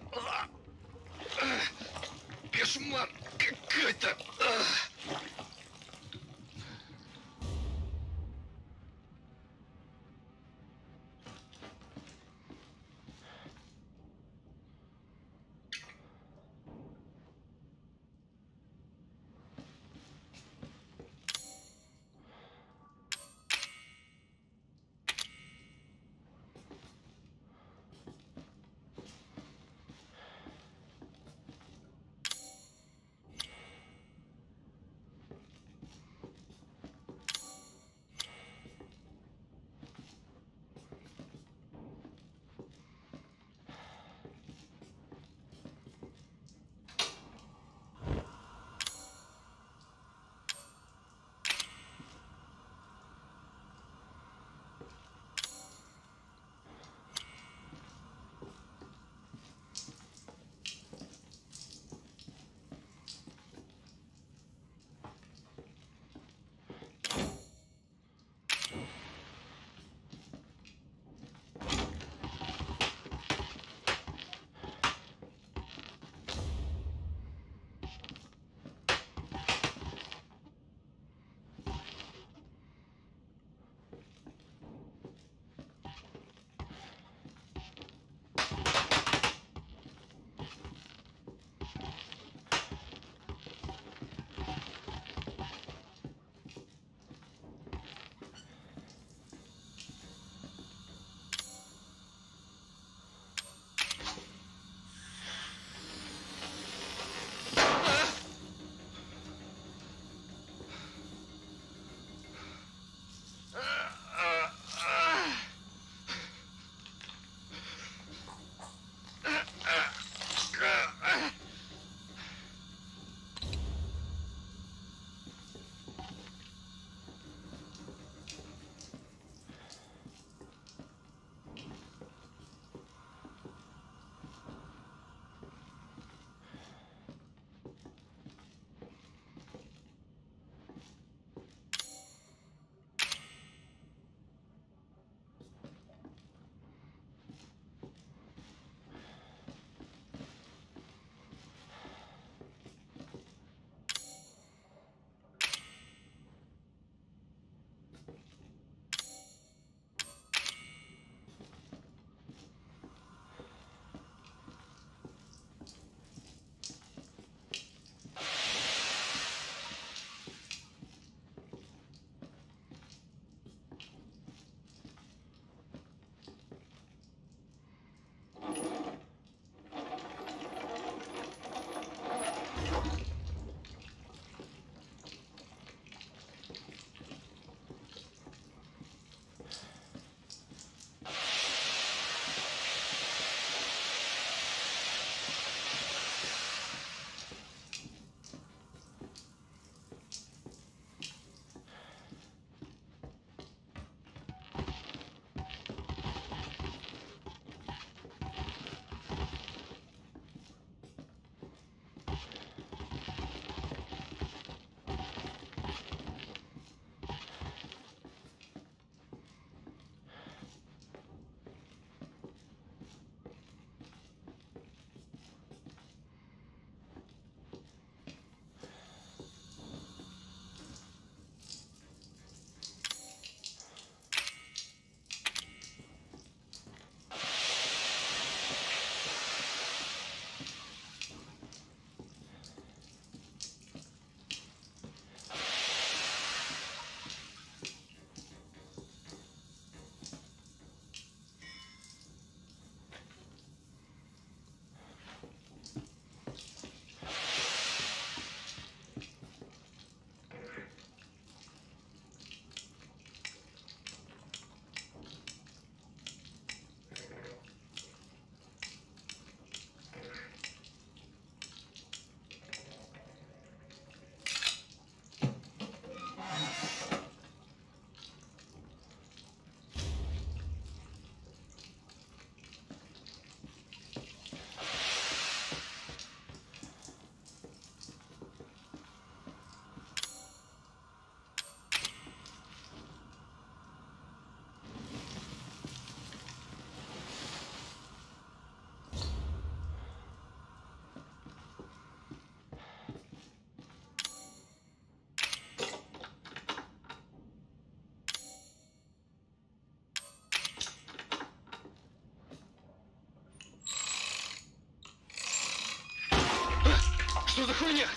Нет!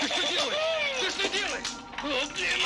Ты что делаешь? Ты что делаешь? О, блин!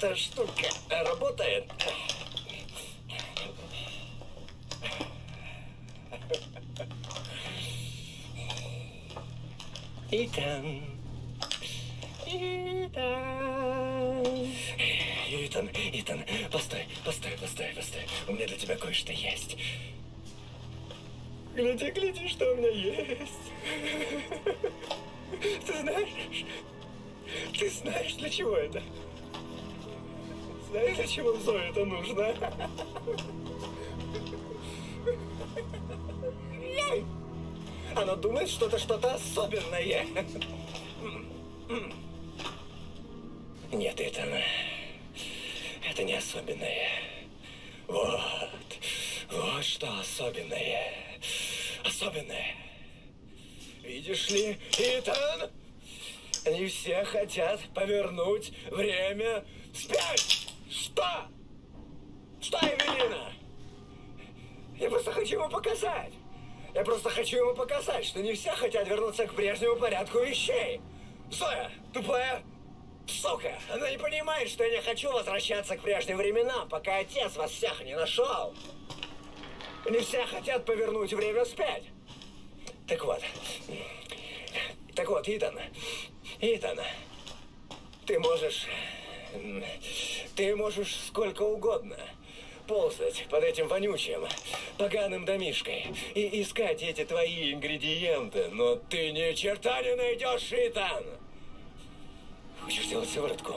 Эта штука работает? Итан. Итан. Итан, Итан, постой, постой, постой, постой. У меня для тебя кое-что есть. Гляди, гляди, что у меня есть. Ты знаешь, ты знаешь, для чего это? Знаешь, для чего Зое это нужно? Она думает, что это что-то особенное. Нет, это это не особенное. Вот, вот что особенное. Особенное. Видишь ли, Итан, они все хотят повернуть время вспять. Что? Что, Эвелина? Я просто хочу ему показать. Я просто хочу ему показать, что не все хотят вернуться к прежнему порядку вещей. Зоя, тупая сука, она не понимает, что я не хочу возвращаться к прежним временам, пока отец вас всех не нашел. Не все хотят повернуть время вспять. Так вот. Так вот, Итан. Итан. Ты можешь... Ты можешь сколько угодно ползать под этим вонючим, поганым домишкой и искать эти твои ингредиенты, но ты ни черта не найдешь, Итан! Хочешь сделать сыворотку?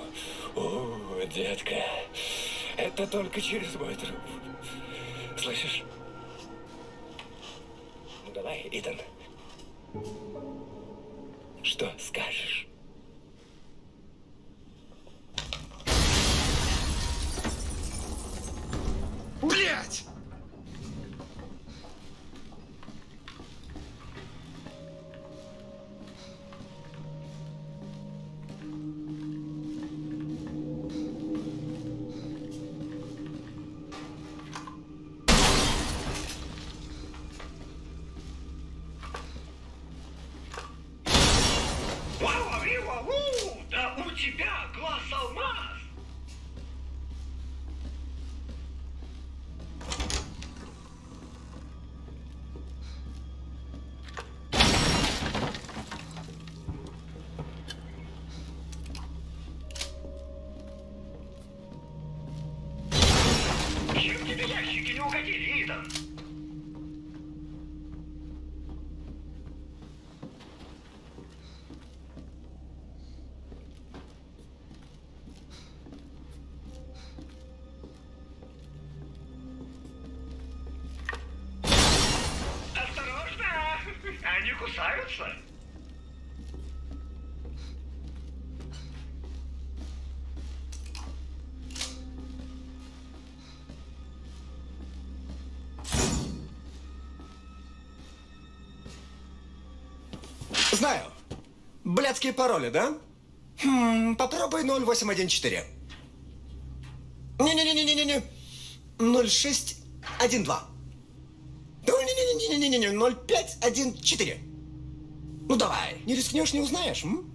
О, детка, это только через мой труп. Слышишь? Ну давай, Итан. Что скажешь? Блять! Блядские пароли, да? Хм, попробуй 0814. Не-не-не-не-не-не. 0612. Да не-не-не-не-не-не, 0514. Ну давай, не рискнешь, не узнаешь, м?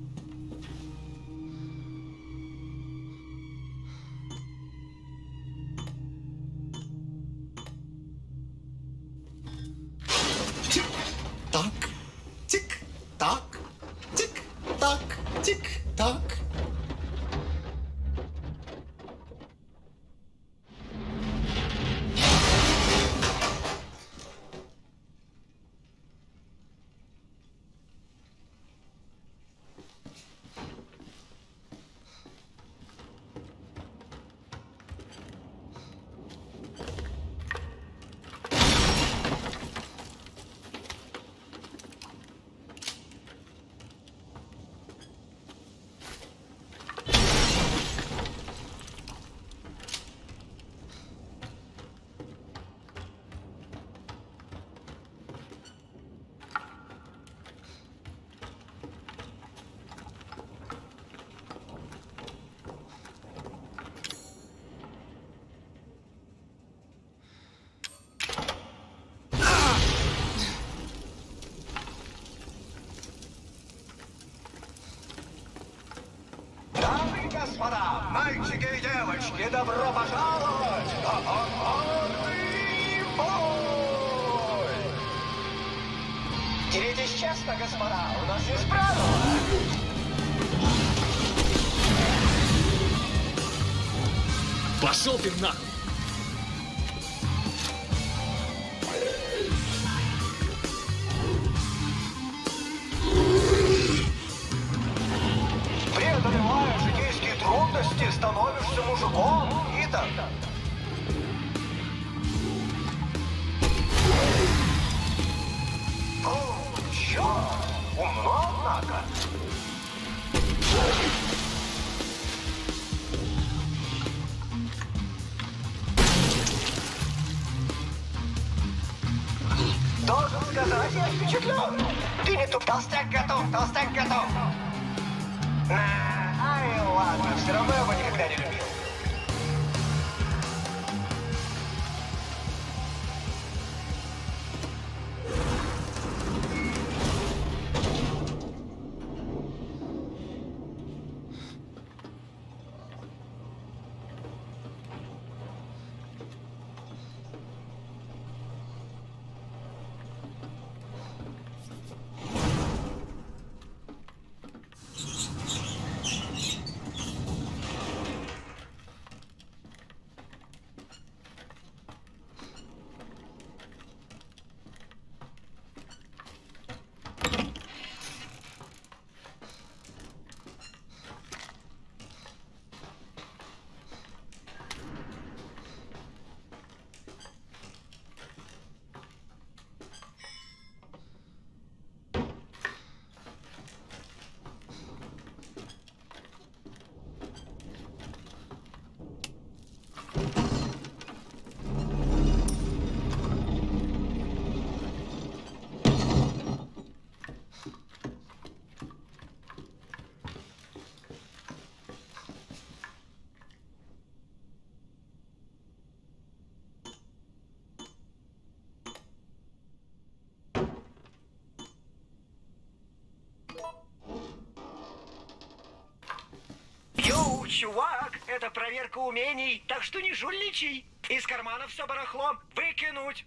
Чувак, это проверка умений, так что не жульничай. Из кармана все барахло выкинуть.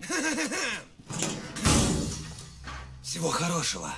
Всего хорошего.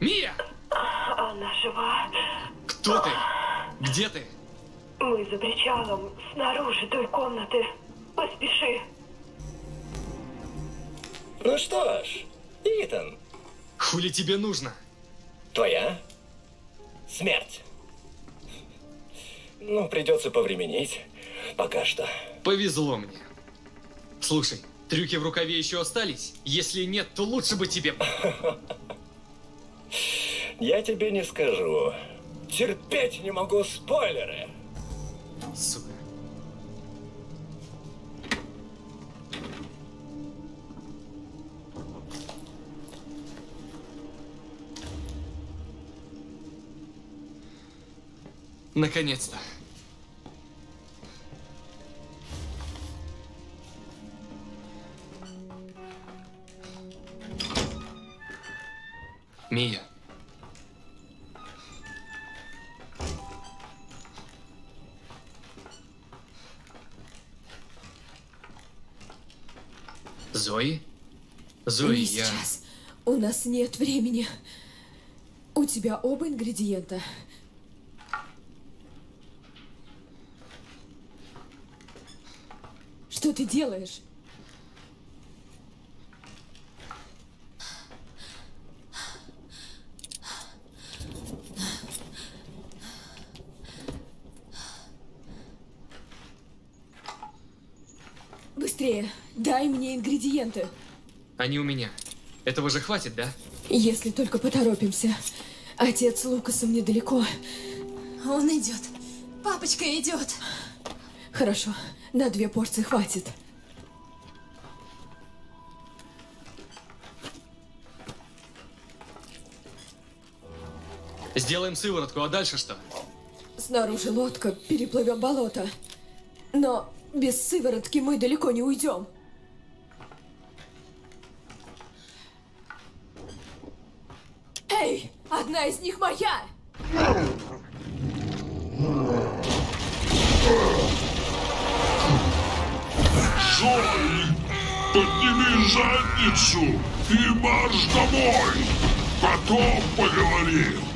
Мия! Она жива. Кто ты? Где ты? Мы за причалом, снаружи той комнаты. Поспеши. Ну что ж, Итан, Хули тебе нужно? твоя смерть. Ну, придется повременить. Пока что. Повезло мне. Слушай, трюки в рукаве еще остались? Если нет, то лучше бы тебе... Я тебе не скажу. Терпеть не могу спойлеры. Сука. Наконец-то. Мия. Зои? Зои, Не я... сейчас. У нас нет времени. У тебя оба ингредиента. Что ты делаешь? Мне ингредиенты. Они у меня. Этого же хватит, да? Если только поторопимся. Отец с Лукасом недалеко. Он идет. Папочка идет. Хорошо, на две порции хватит. Сделаем сыворотку, а дальше что? Снаружи лодка, переплывем болото. Но без сыворотки мы далеко не уйдем. Одна из них моя! Зои, подними задницу и марш домой. Потом поговорим.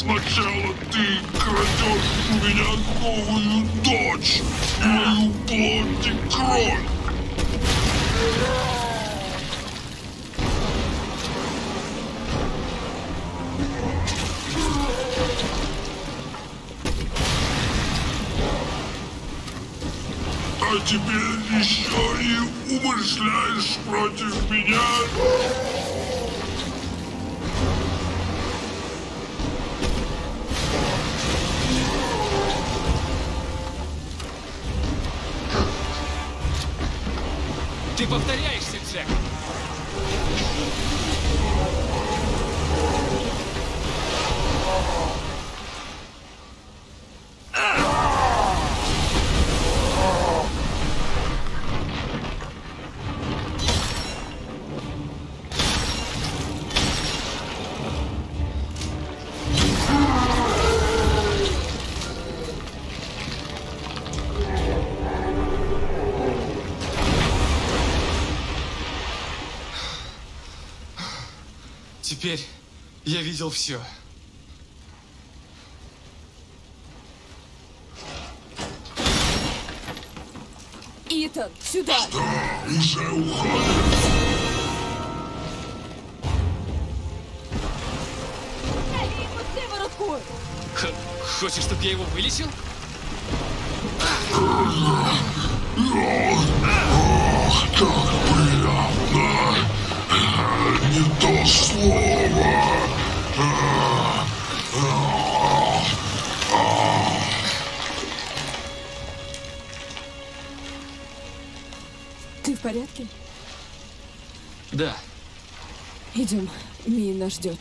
Сначала ты крадешь у меня новую дочь, мою плоть и. А теперь еще и умышляешь против меня? Я видел все. Итан, сюда! Уже уходит. Х- Хочешь, чтобы я его вылечил? Порядке? Да. Идем, Мия нас ждет.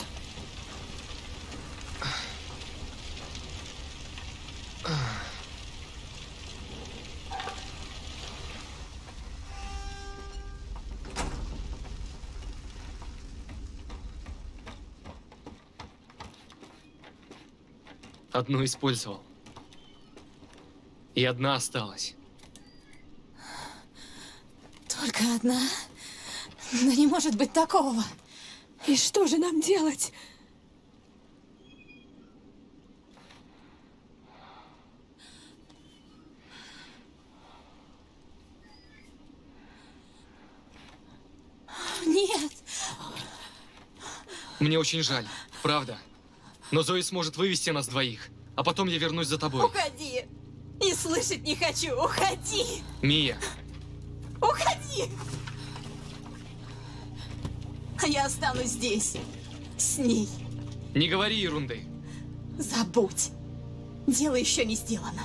Одну использовал. И одна осталась. Только одна? Но не может быть такого. И что же нам делать? Нет. Мне очень жаль, правда. Но Зои сможет вывести нас двоих, а потом я вернусь за тобой. Уходи. И слышать не хочу. Уходи. Мия, Уходи. А я останусь здесь. С ней. не говори ерунды. Забудь. Дело еще не сделано.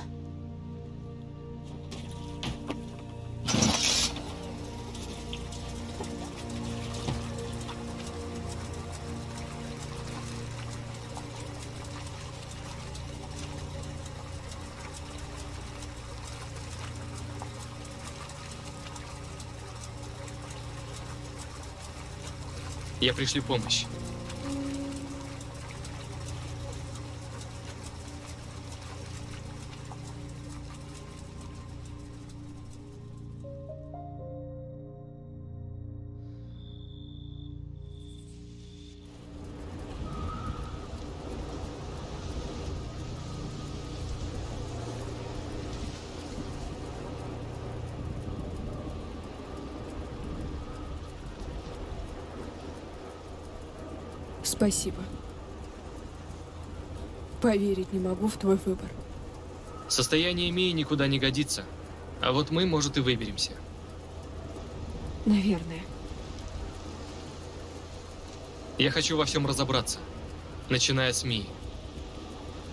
Я пришлю помощь. Спасибо. Поверить не могу в твой выбор. Состояние Мии никуда не годится. А вот мы, может, и выберемся. Наверное. Я хочу во всем разобраться. Начиная с Мии.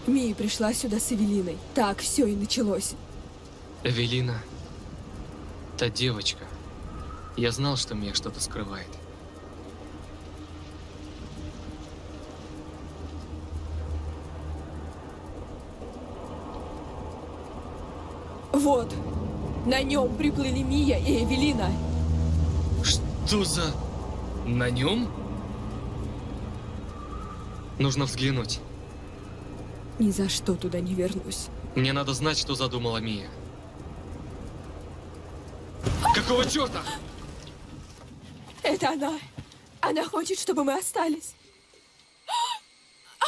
Мия пришла сюда с Эвелиной. Так все и началось. Эвелина. Та девочка. Я знал, что Мия что-то скрывает. Вот. На нем приплыли Мия и Эвелина. Что за... На нем? Нужно взглянуть. Ни за что туда не вернусь. Мне надо знать, что задумала Мия. Какого черта? Это она. Она хочет, чтобы мы остались. А,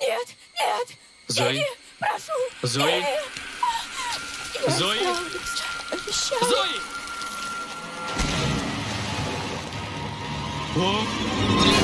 Нет, нет. Зои? Прошу. Зои? Зои? Справлюсь. Обещаю.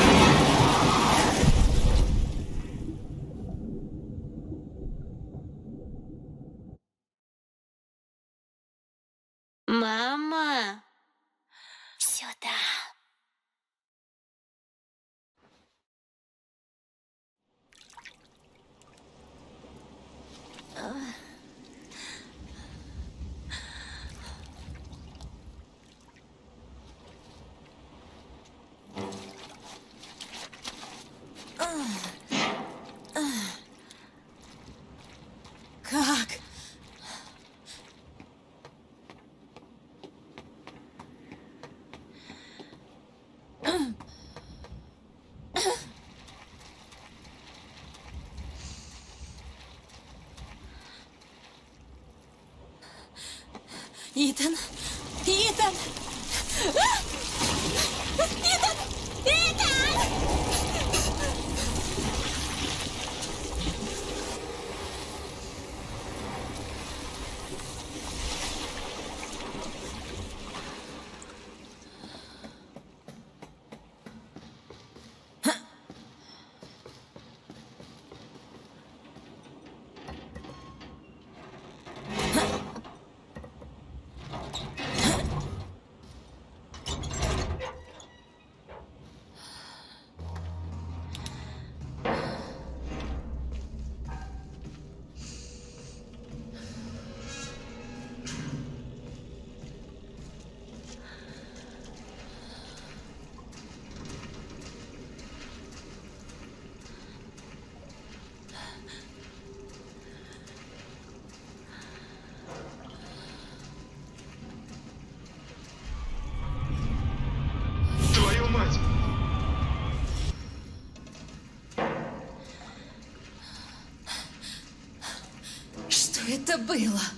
Что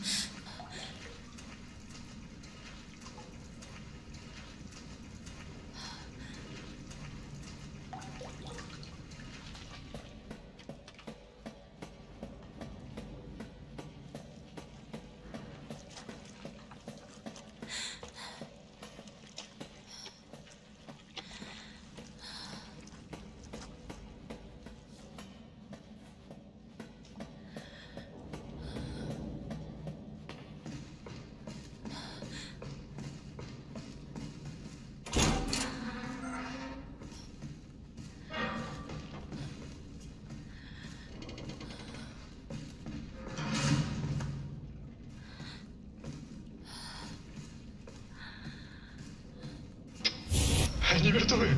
мертвы.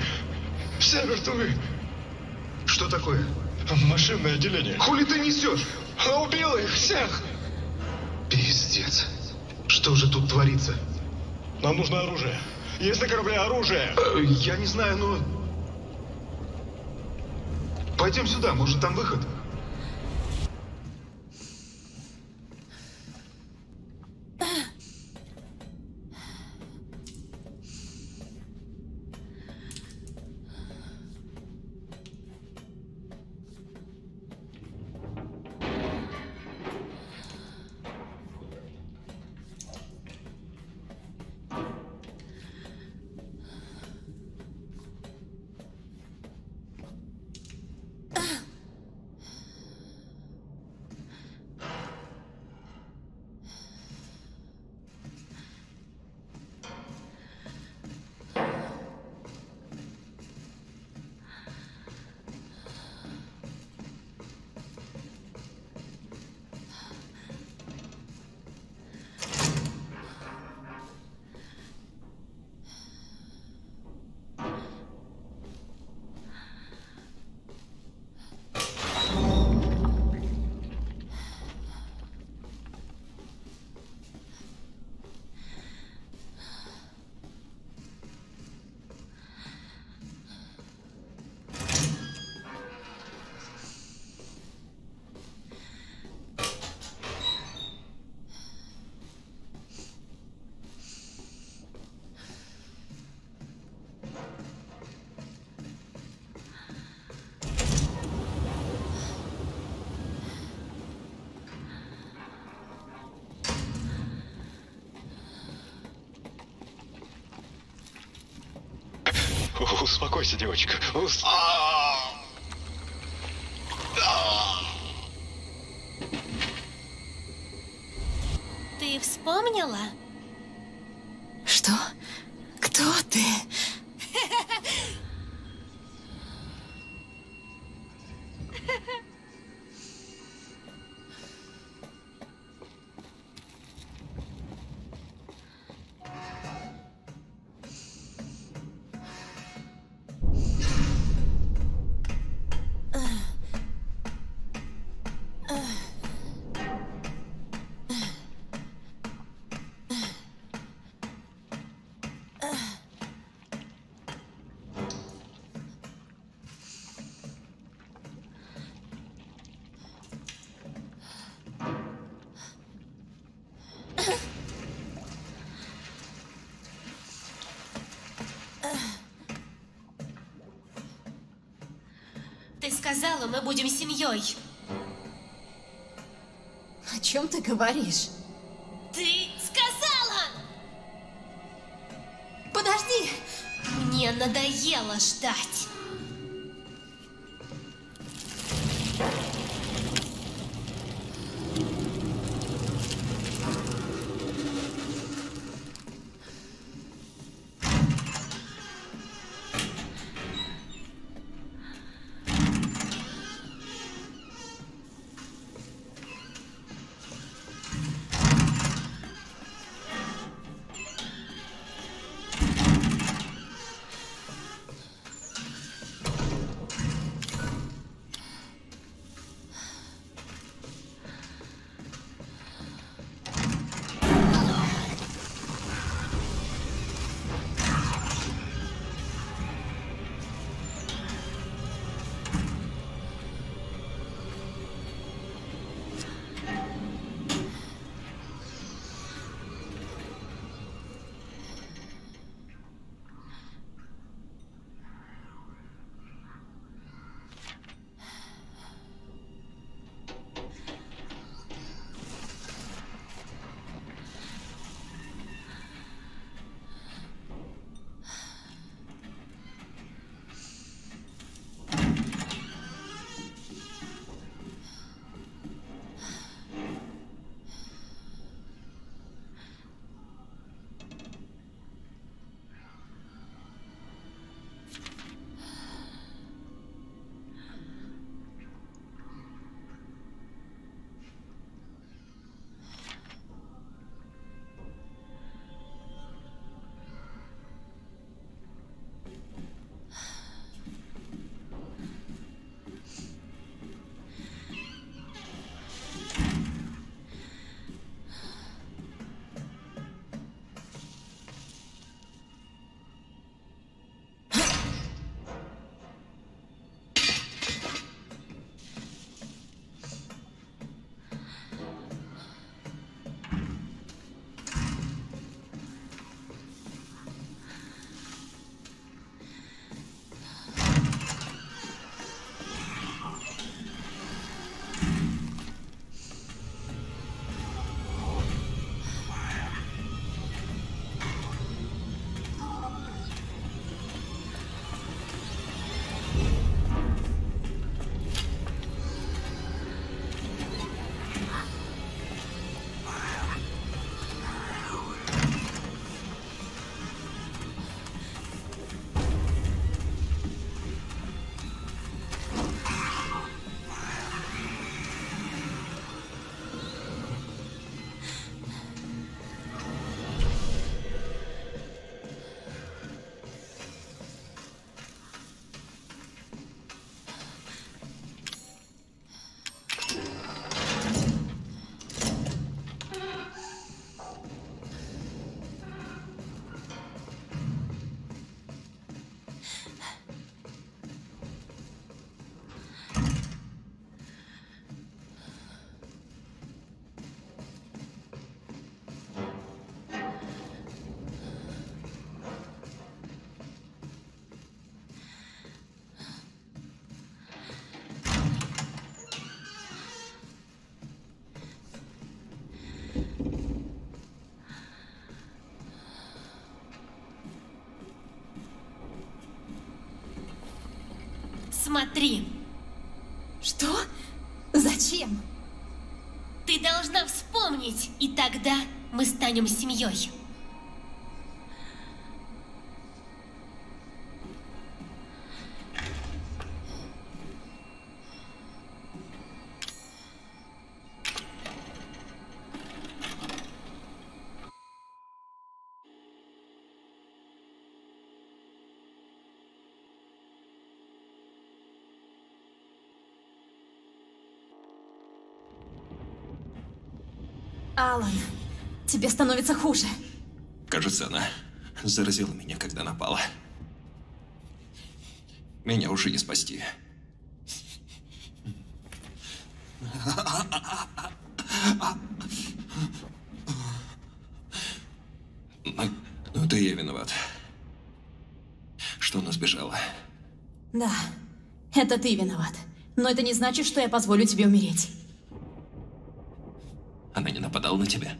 Все мертвы. Что такое? Машинное отделение. Хули ты несешь? Она убила их всех. Пиздец. Что же тут творится? Нам нужно оружие. Есть на корабле оружие? Я не знаю, но... Пойдем сюда, может там выход? Успокойся, девочка. Ус- Ты вспомнила? Сказала, мы будем семьей. О чем ты говоришь? Ты сказала! Подожди! Мне надоело ждать. Смотри. Что? Зачем? Ты должна вспомнить, и тогда мы станем семьей. Тебе становится хуже. Кажется, она заразила меня, когда напала. Меня уже не спасти. Ну, ну это я виноват. Что она сбежала. Да, это ты виноват. Но это не значит, что я позволю тебе умереть. Она не нападала на тебя?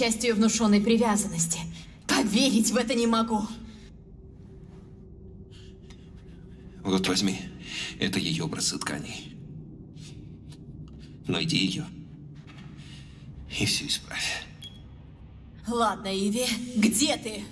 Это часть ее внушенной привязанности. Поверить в это не могу. Вот возьми. Это ее образцы тканей. Найди ее. И все исправь. Ладно, Иви, где ты?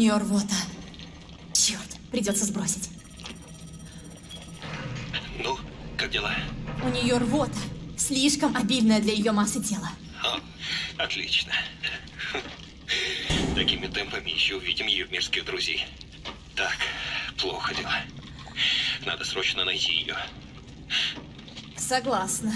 Нее рвота. Черт, придется сбросить. Ну, как дела? У нее рвота. Слишком обильная для ее массы тела. О, отлично. Такими темпами еще увидим ее мирских друзей. Так, плохо дела. Надо срочно найти ее. Согласна.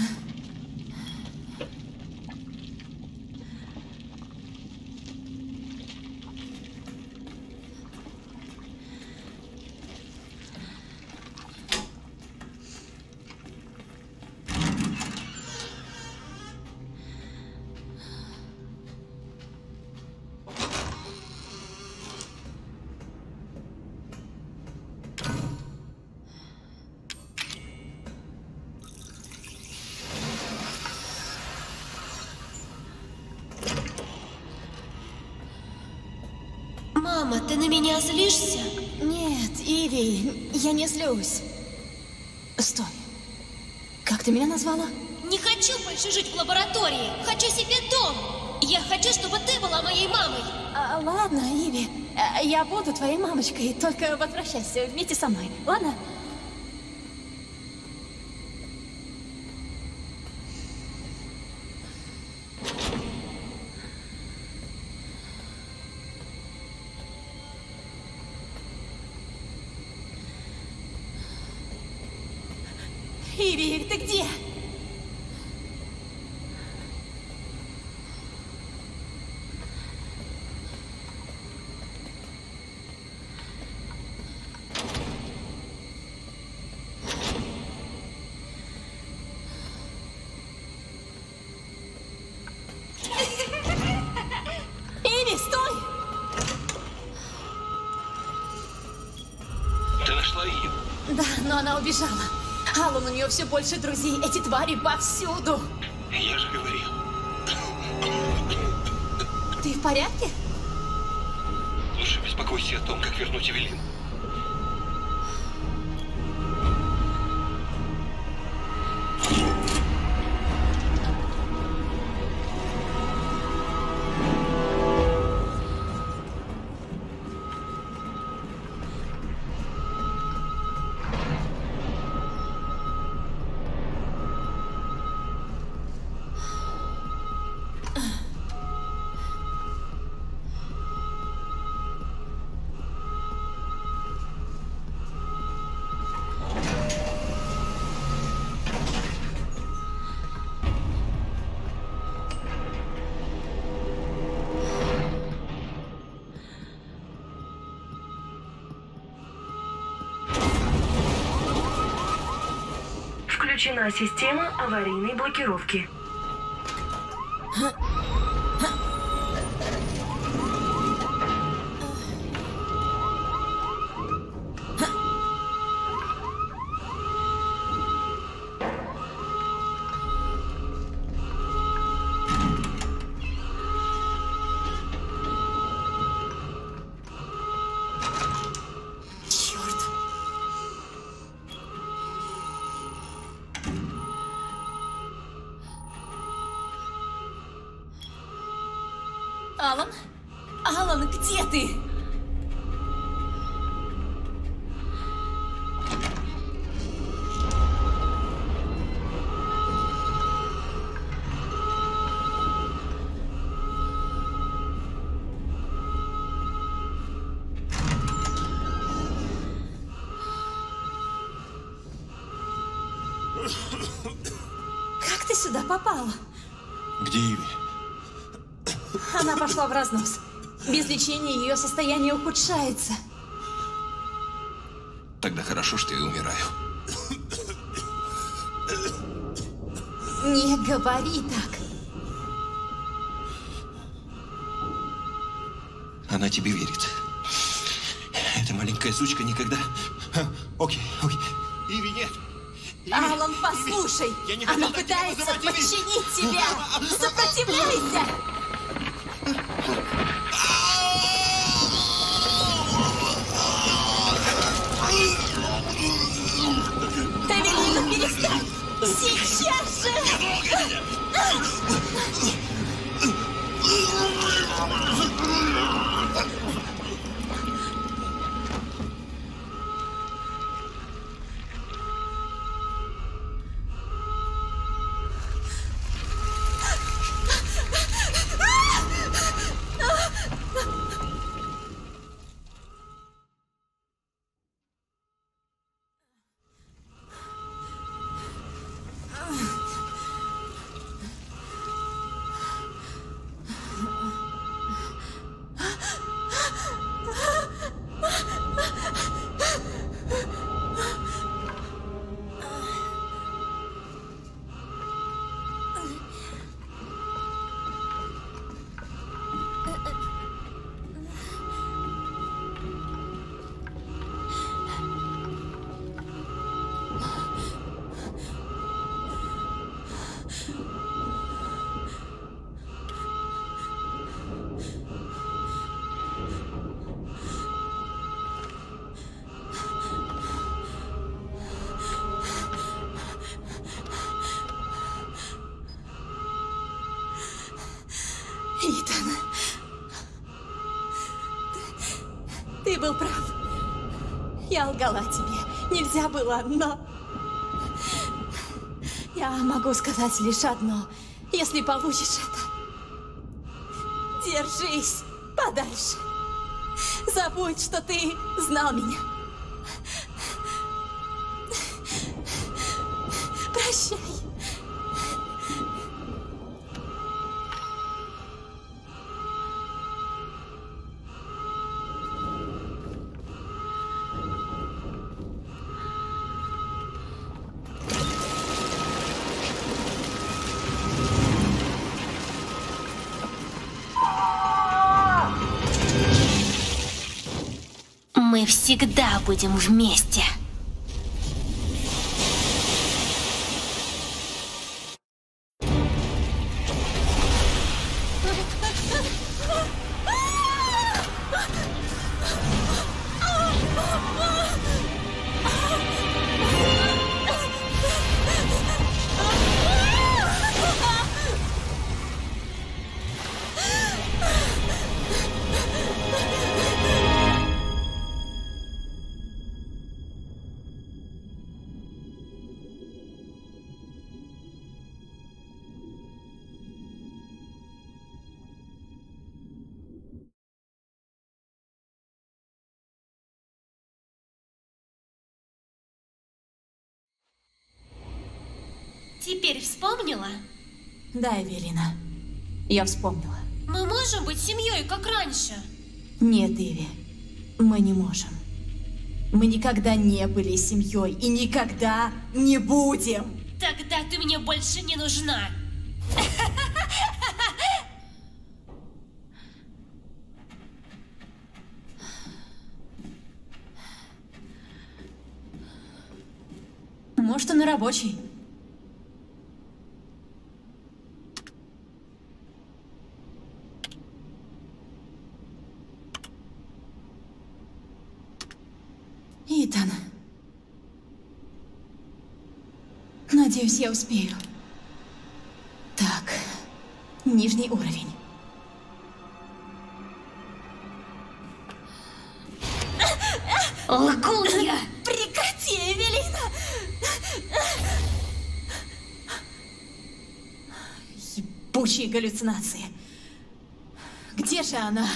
Мама, ты на меня злишься? Нет, Иви, я не злюсь. Стой. Как ты меня назвала? Не хочу больше жить в лаборатории. Хочу себе дом. Я хочу, чтобы ты была моей мамой. А, ладно, Иви, а, я буду твоей мамочкой, только возвращайся вместе со мной, ладно? Нее все больше друзей. Эти твари повсюду. Я же говорил. Ты в порядке? Лучше беспокойся о том, как вернуть Эвелин. Включена система аварийной блокировки. Состояние ухудшается. Тогда хорошо, что я умираю. Не говори так. Она тебе верит. Эта маленькая сучка никогда... А, Окей, окей. Иви, нет. Алан, послушай. Я не Она пытается Иви. подчинить тебя. Сопротивляйся. Я лгала тебе. Нельзя было, но... Я могу сказать лишь одно. Если получишь это, держись подальше. Забудь, что ты знал меня. Будем вместе. Да, Эвелина. Я вспомнила. Мы можем быть семьей, как раньше. Нет, Иви, мы не можем. Мы никогда не были семьей и никогда не будем. Тогда ты мне больше не нужна. Может, он и рабочий. Итан. Надеюсь, я успею. Так, нижний уровень. Лгунья! Прекрати, Эвелина! Ебучие галлюцинации. Где же она?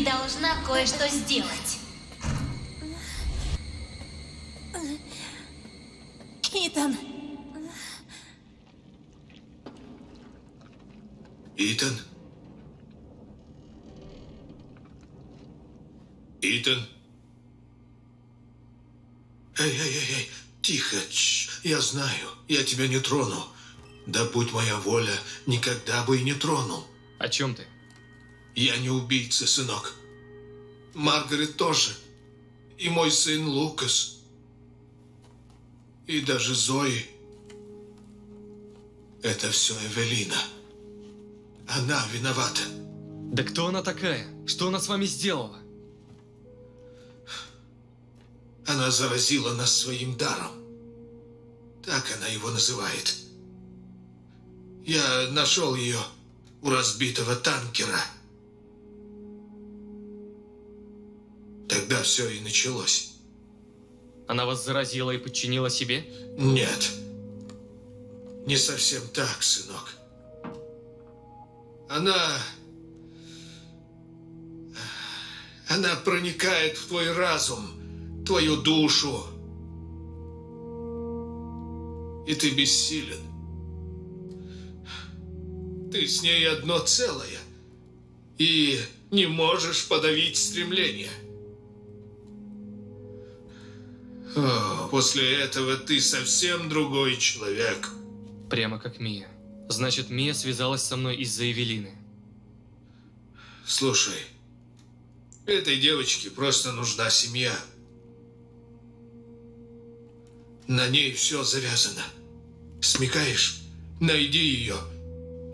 Ты должна кое-что сделать. Итан! Итан? Итан? Эй, эй, эй, эй, тихо, Чш, я знаю, я тебя не трону. Да будь моя воля, никогда бы и не тронул. О чем ты? Я не убийца, сынок. Маргарет тоже. И мой сын Лукас. И даже Зои. Это все Эвелина. Она виновата. Да кто она такая? Что она с вами сделала? Она заразила нас своим даром. Так она его называет. Я нашел ее у разбитого танкера. Тогда все и началось. Она вас заразила и подчинила себе? Нет. Не совсем так, сынок. Она... Она проникает в твой разум, твою душу. И ты бессилен. Ты с ней одно целое. И не можешь подавить стремление. После этого ты совсем другой человек. Прямо как Мия. Значит, Мия связалась со мной из-за Эвелины. Слушай, этой девочке просто нужна семья. На ней все завязано. Смекаешь? Найди ее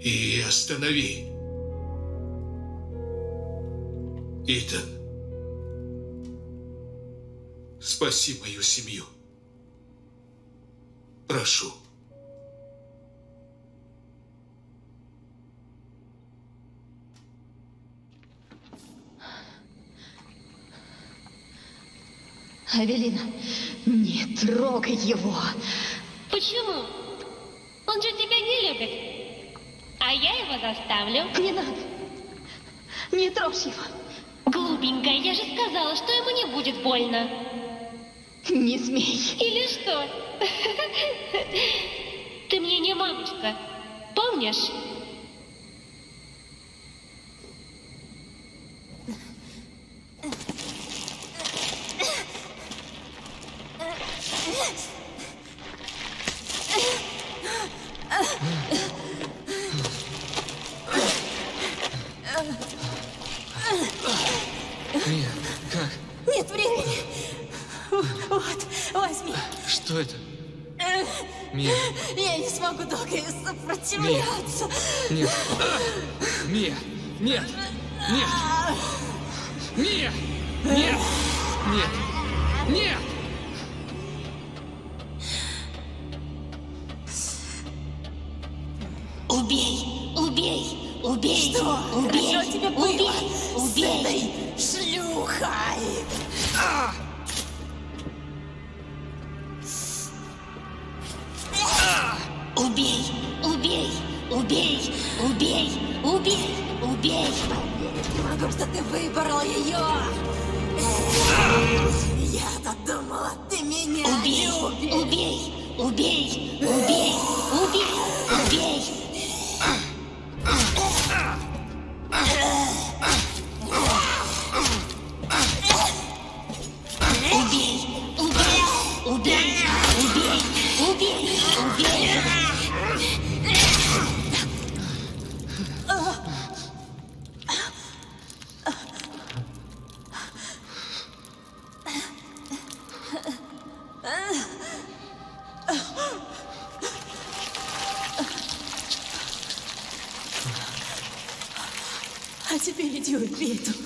и останови. Итан, Спаси мою семью. Прошу. Авелина, не трогай его. Почему? Он же тебя не любит. А я его заставлю. Не надо. Не трожь его. Глупенькая, я же сказала, что ему не будет больно. Не смей. Или что? Ты мне не мамочка. Помнишь? Мия, как? Нет времени. Вот, возьми. Что это? Мия, Я не смогу долго сопротивляться. нет. Мия, нет, нет. Мия, нет, нет, нет. Убей, убей, убей. Что? Убей, Хорошо тебе было? убей, С убей. этой шлюхой. Убей, убей, убей, убей, убей, убей. Могу, что ты выбрал ее. Я-то думала, ты меня Убей, любишь. убей, убей. Убей, убей, убей, убей, убей, убей. А теперь иди убей эту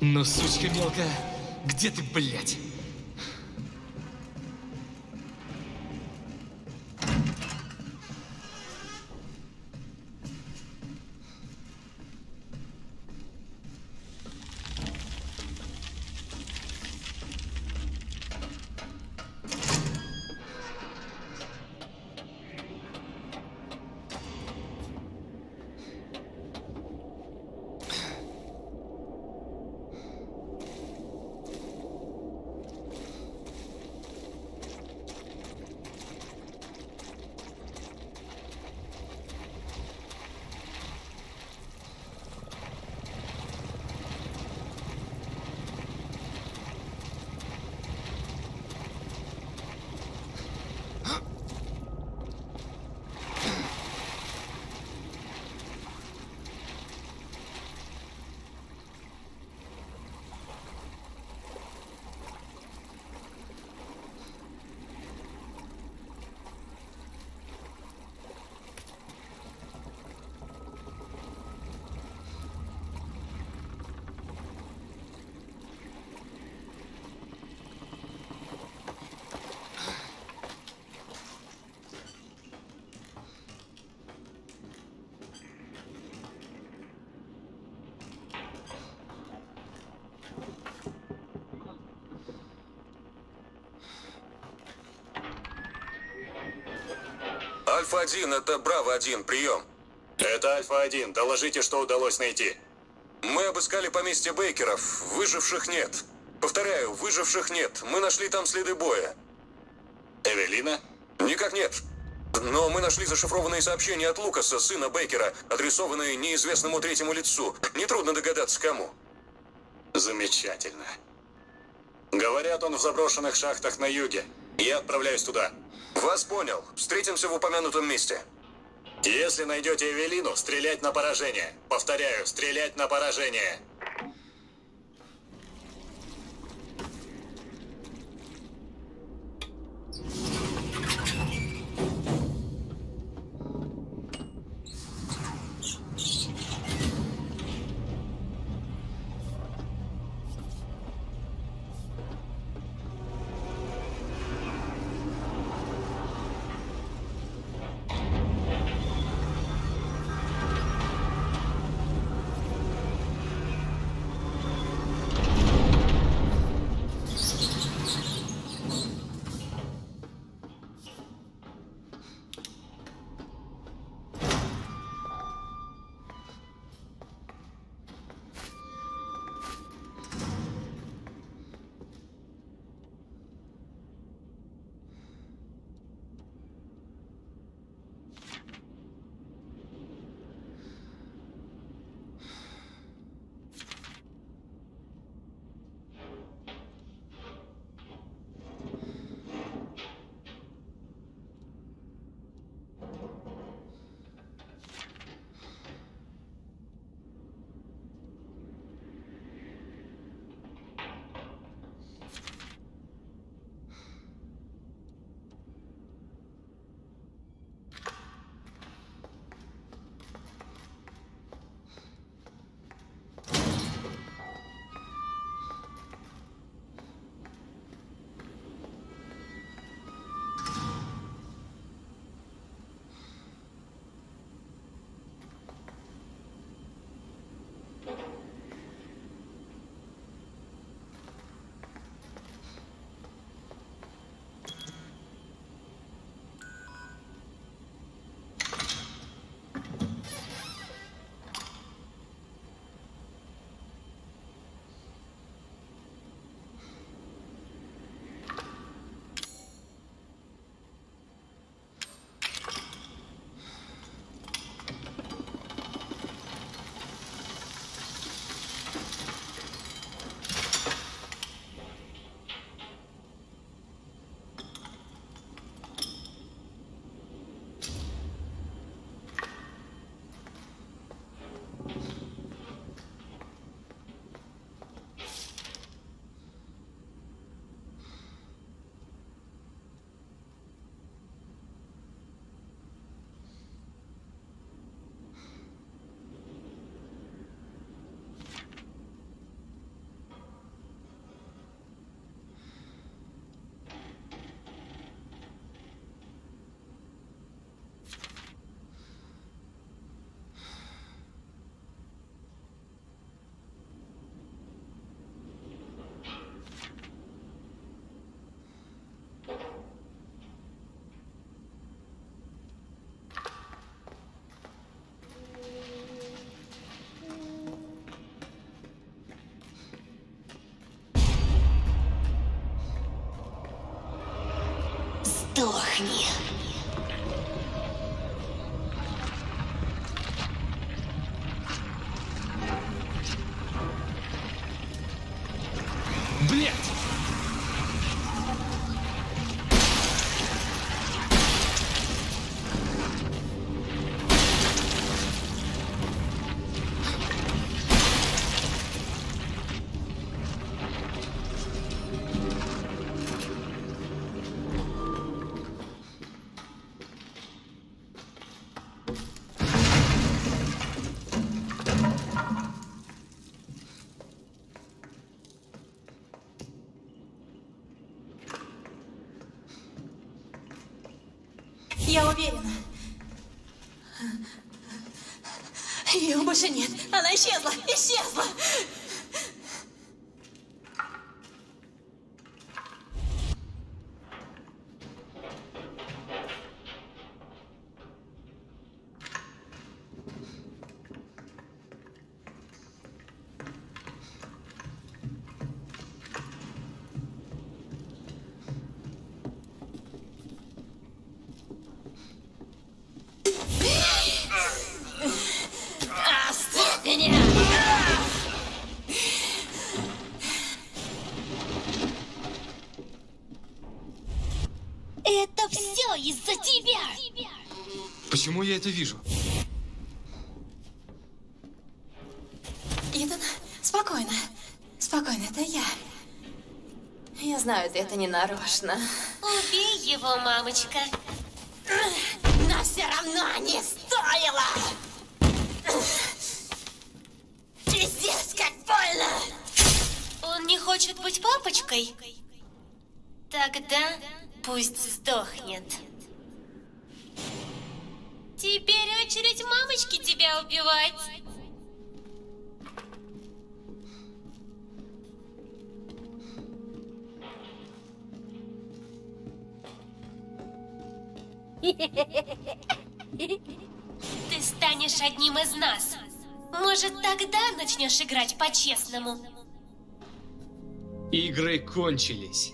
Ну, сучка мелкая, где ты, блядь? Альфа-1, это Браво-1, прием. Это Альфа-1. Доложите, что удалось найти. Мы обыскали поместье Бейкеров. Выживших нет. Повторяю, выживших нет. Мы нашли там следы боя. Эвелина? Никак нет. Но мы нашли зашифрованные сообщения от Лукаса, сына Бейкера, адресованные неизвестному третьему лицу. Нетрудно догадаться, кому. Замечательно. Говорят, он в заброшенных шахтах на юге. Я отправляюсь туда. Вас понял. Встретимся в упомянутом месте. Если найдете Эвелину, стрелять на поражение. Повторяю, стрелять на поражение. Сдохни. Больше нет. Она исчезла. Исчезла. я это вижу. Итан, спокойно. Спокойно, это я. Я знаю, ты это не нарочно. Убей его, мамочка. Поэтому... Игры кончились.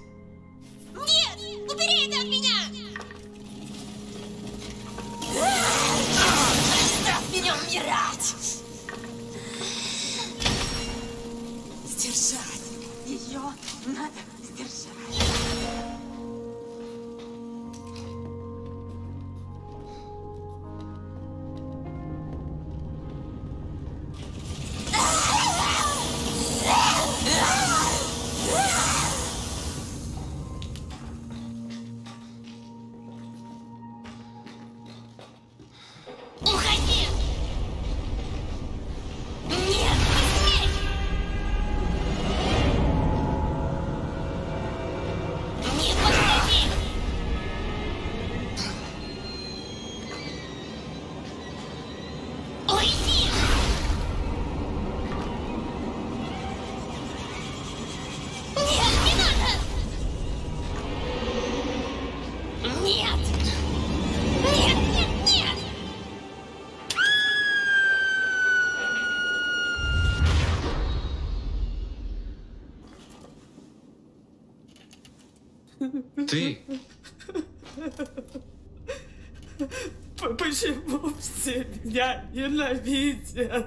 меня ненавидят.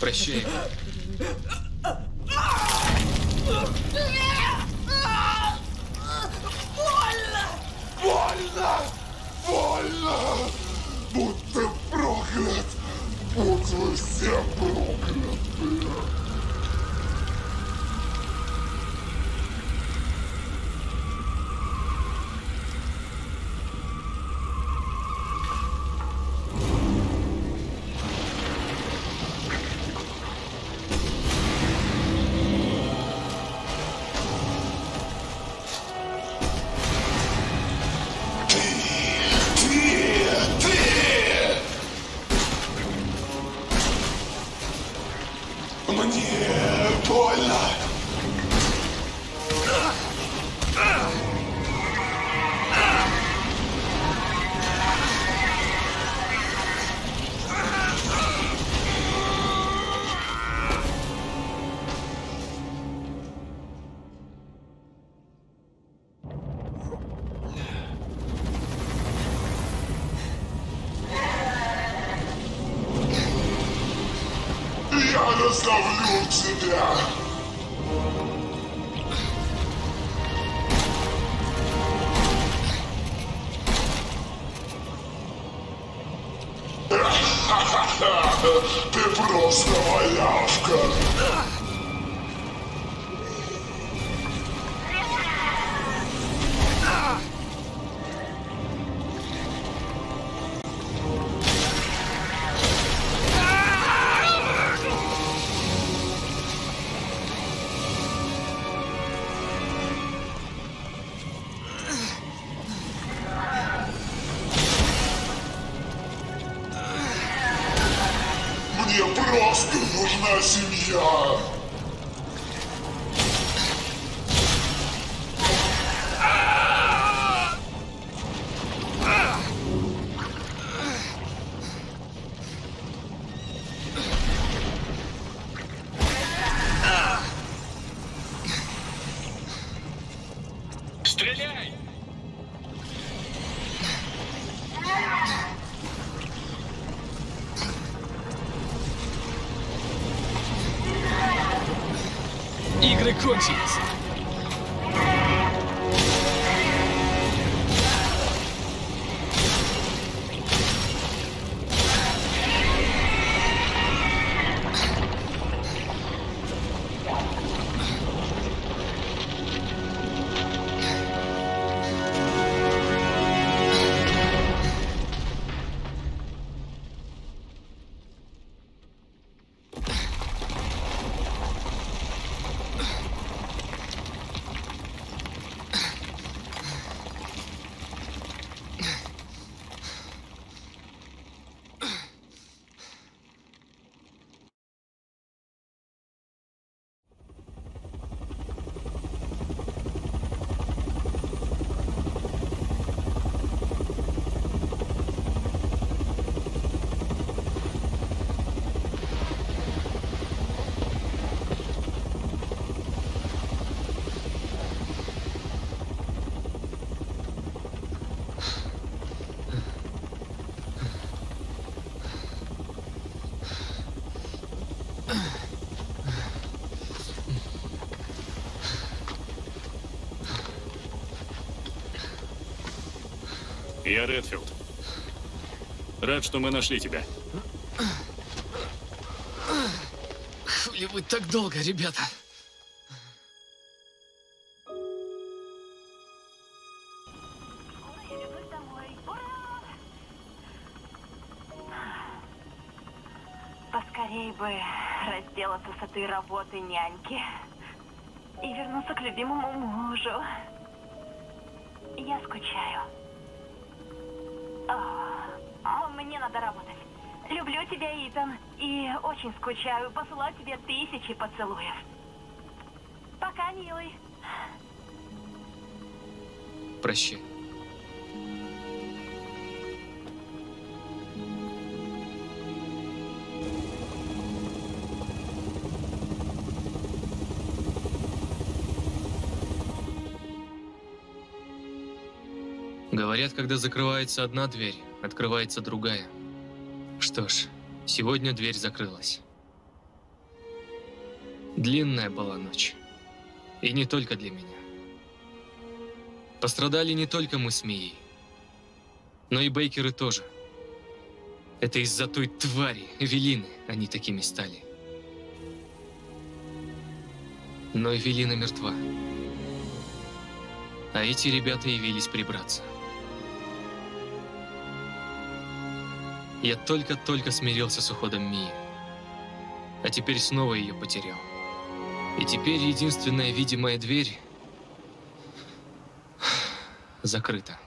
Прощение. Мне больно. 断气 Я Редфилд. Рад, что мы нашли тебя. Хули вы так долго, ребята? Поскорей бы разделаться с этой работой няньки и вернуться к любимому мужу. Скучаю. Посылаю тебе тысячи поцелуев. Пока, милый. Прощай. Говорят, когда закрывается одна дверь, открывается другая. Что ж, сегодня дверь закрылась. Длинная была ночь. И не только для меня. Пострадали не только мы с Мией, но и Бейкеры тоже. Это из-за той твари, Эвелины, они такими стали. Но Эвелина мертва. А эти ребята явились прибраться. Я только-только смирился с уходом Мии. А теперь снова ее потерял. И теперь единственная видимая дверь закрыта.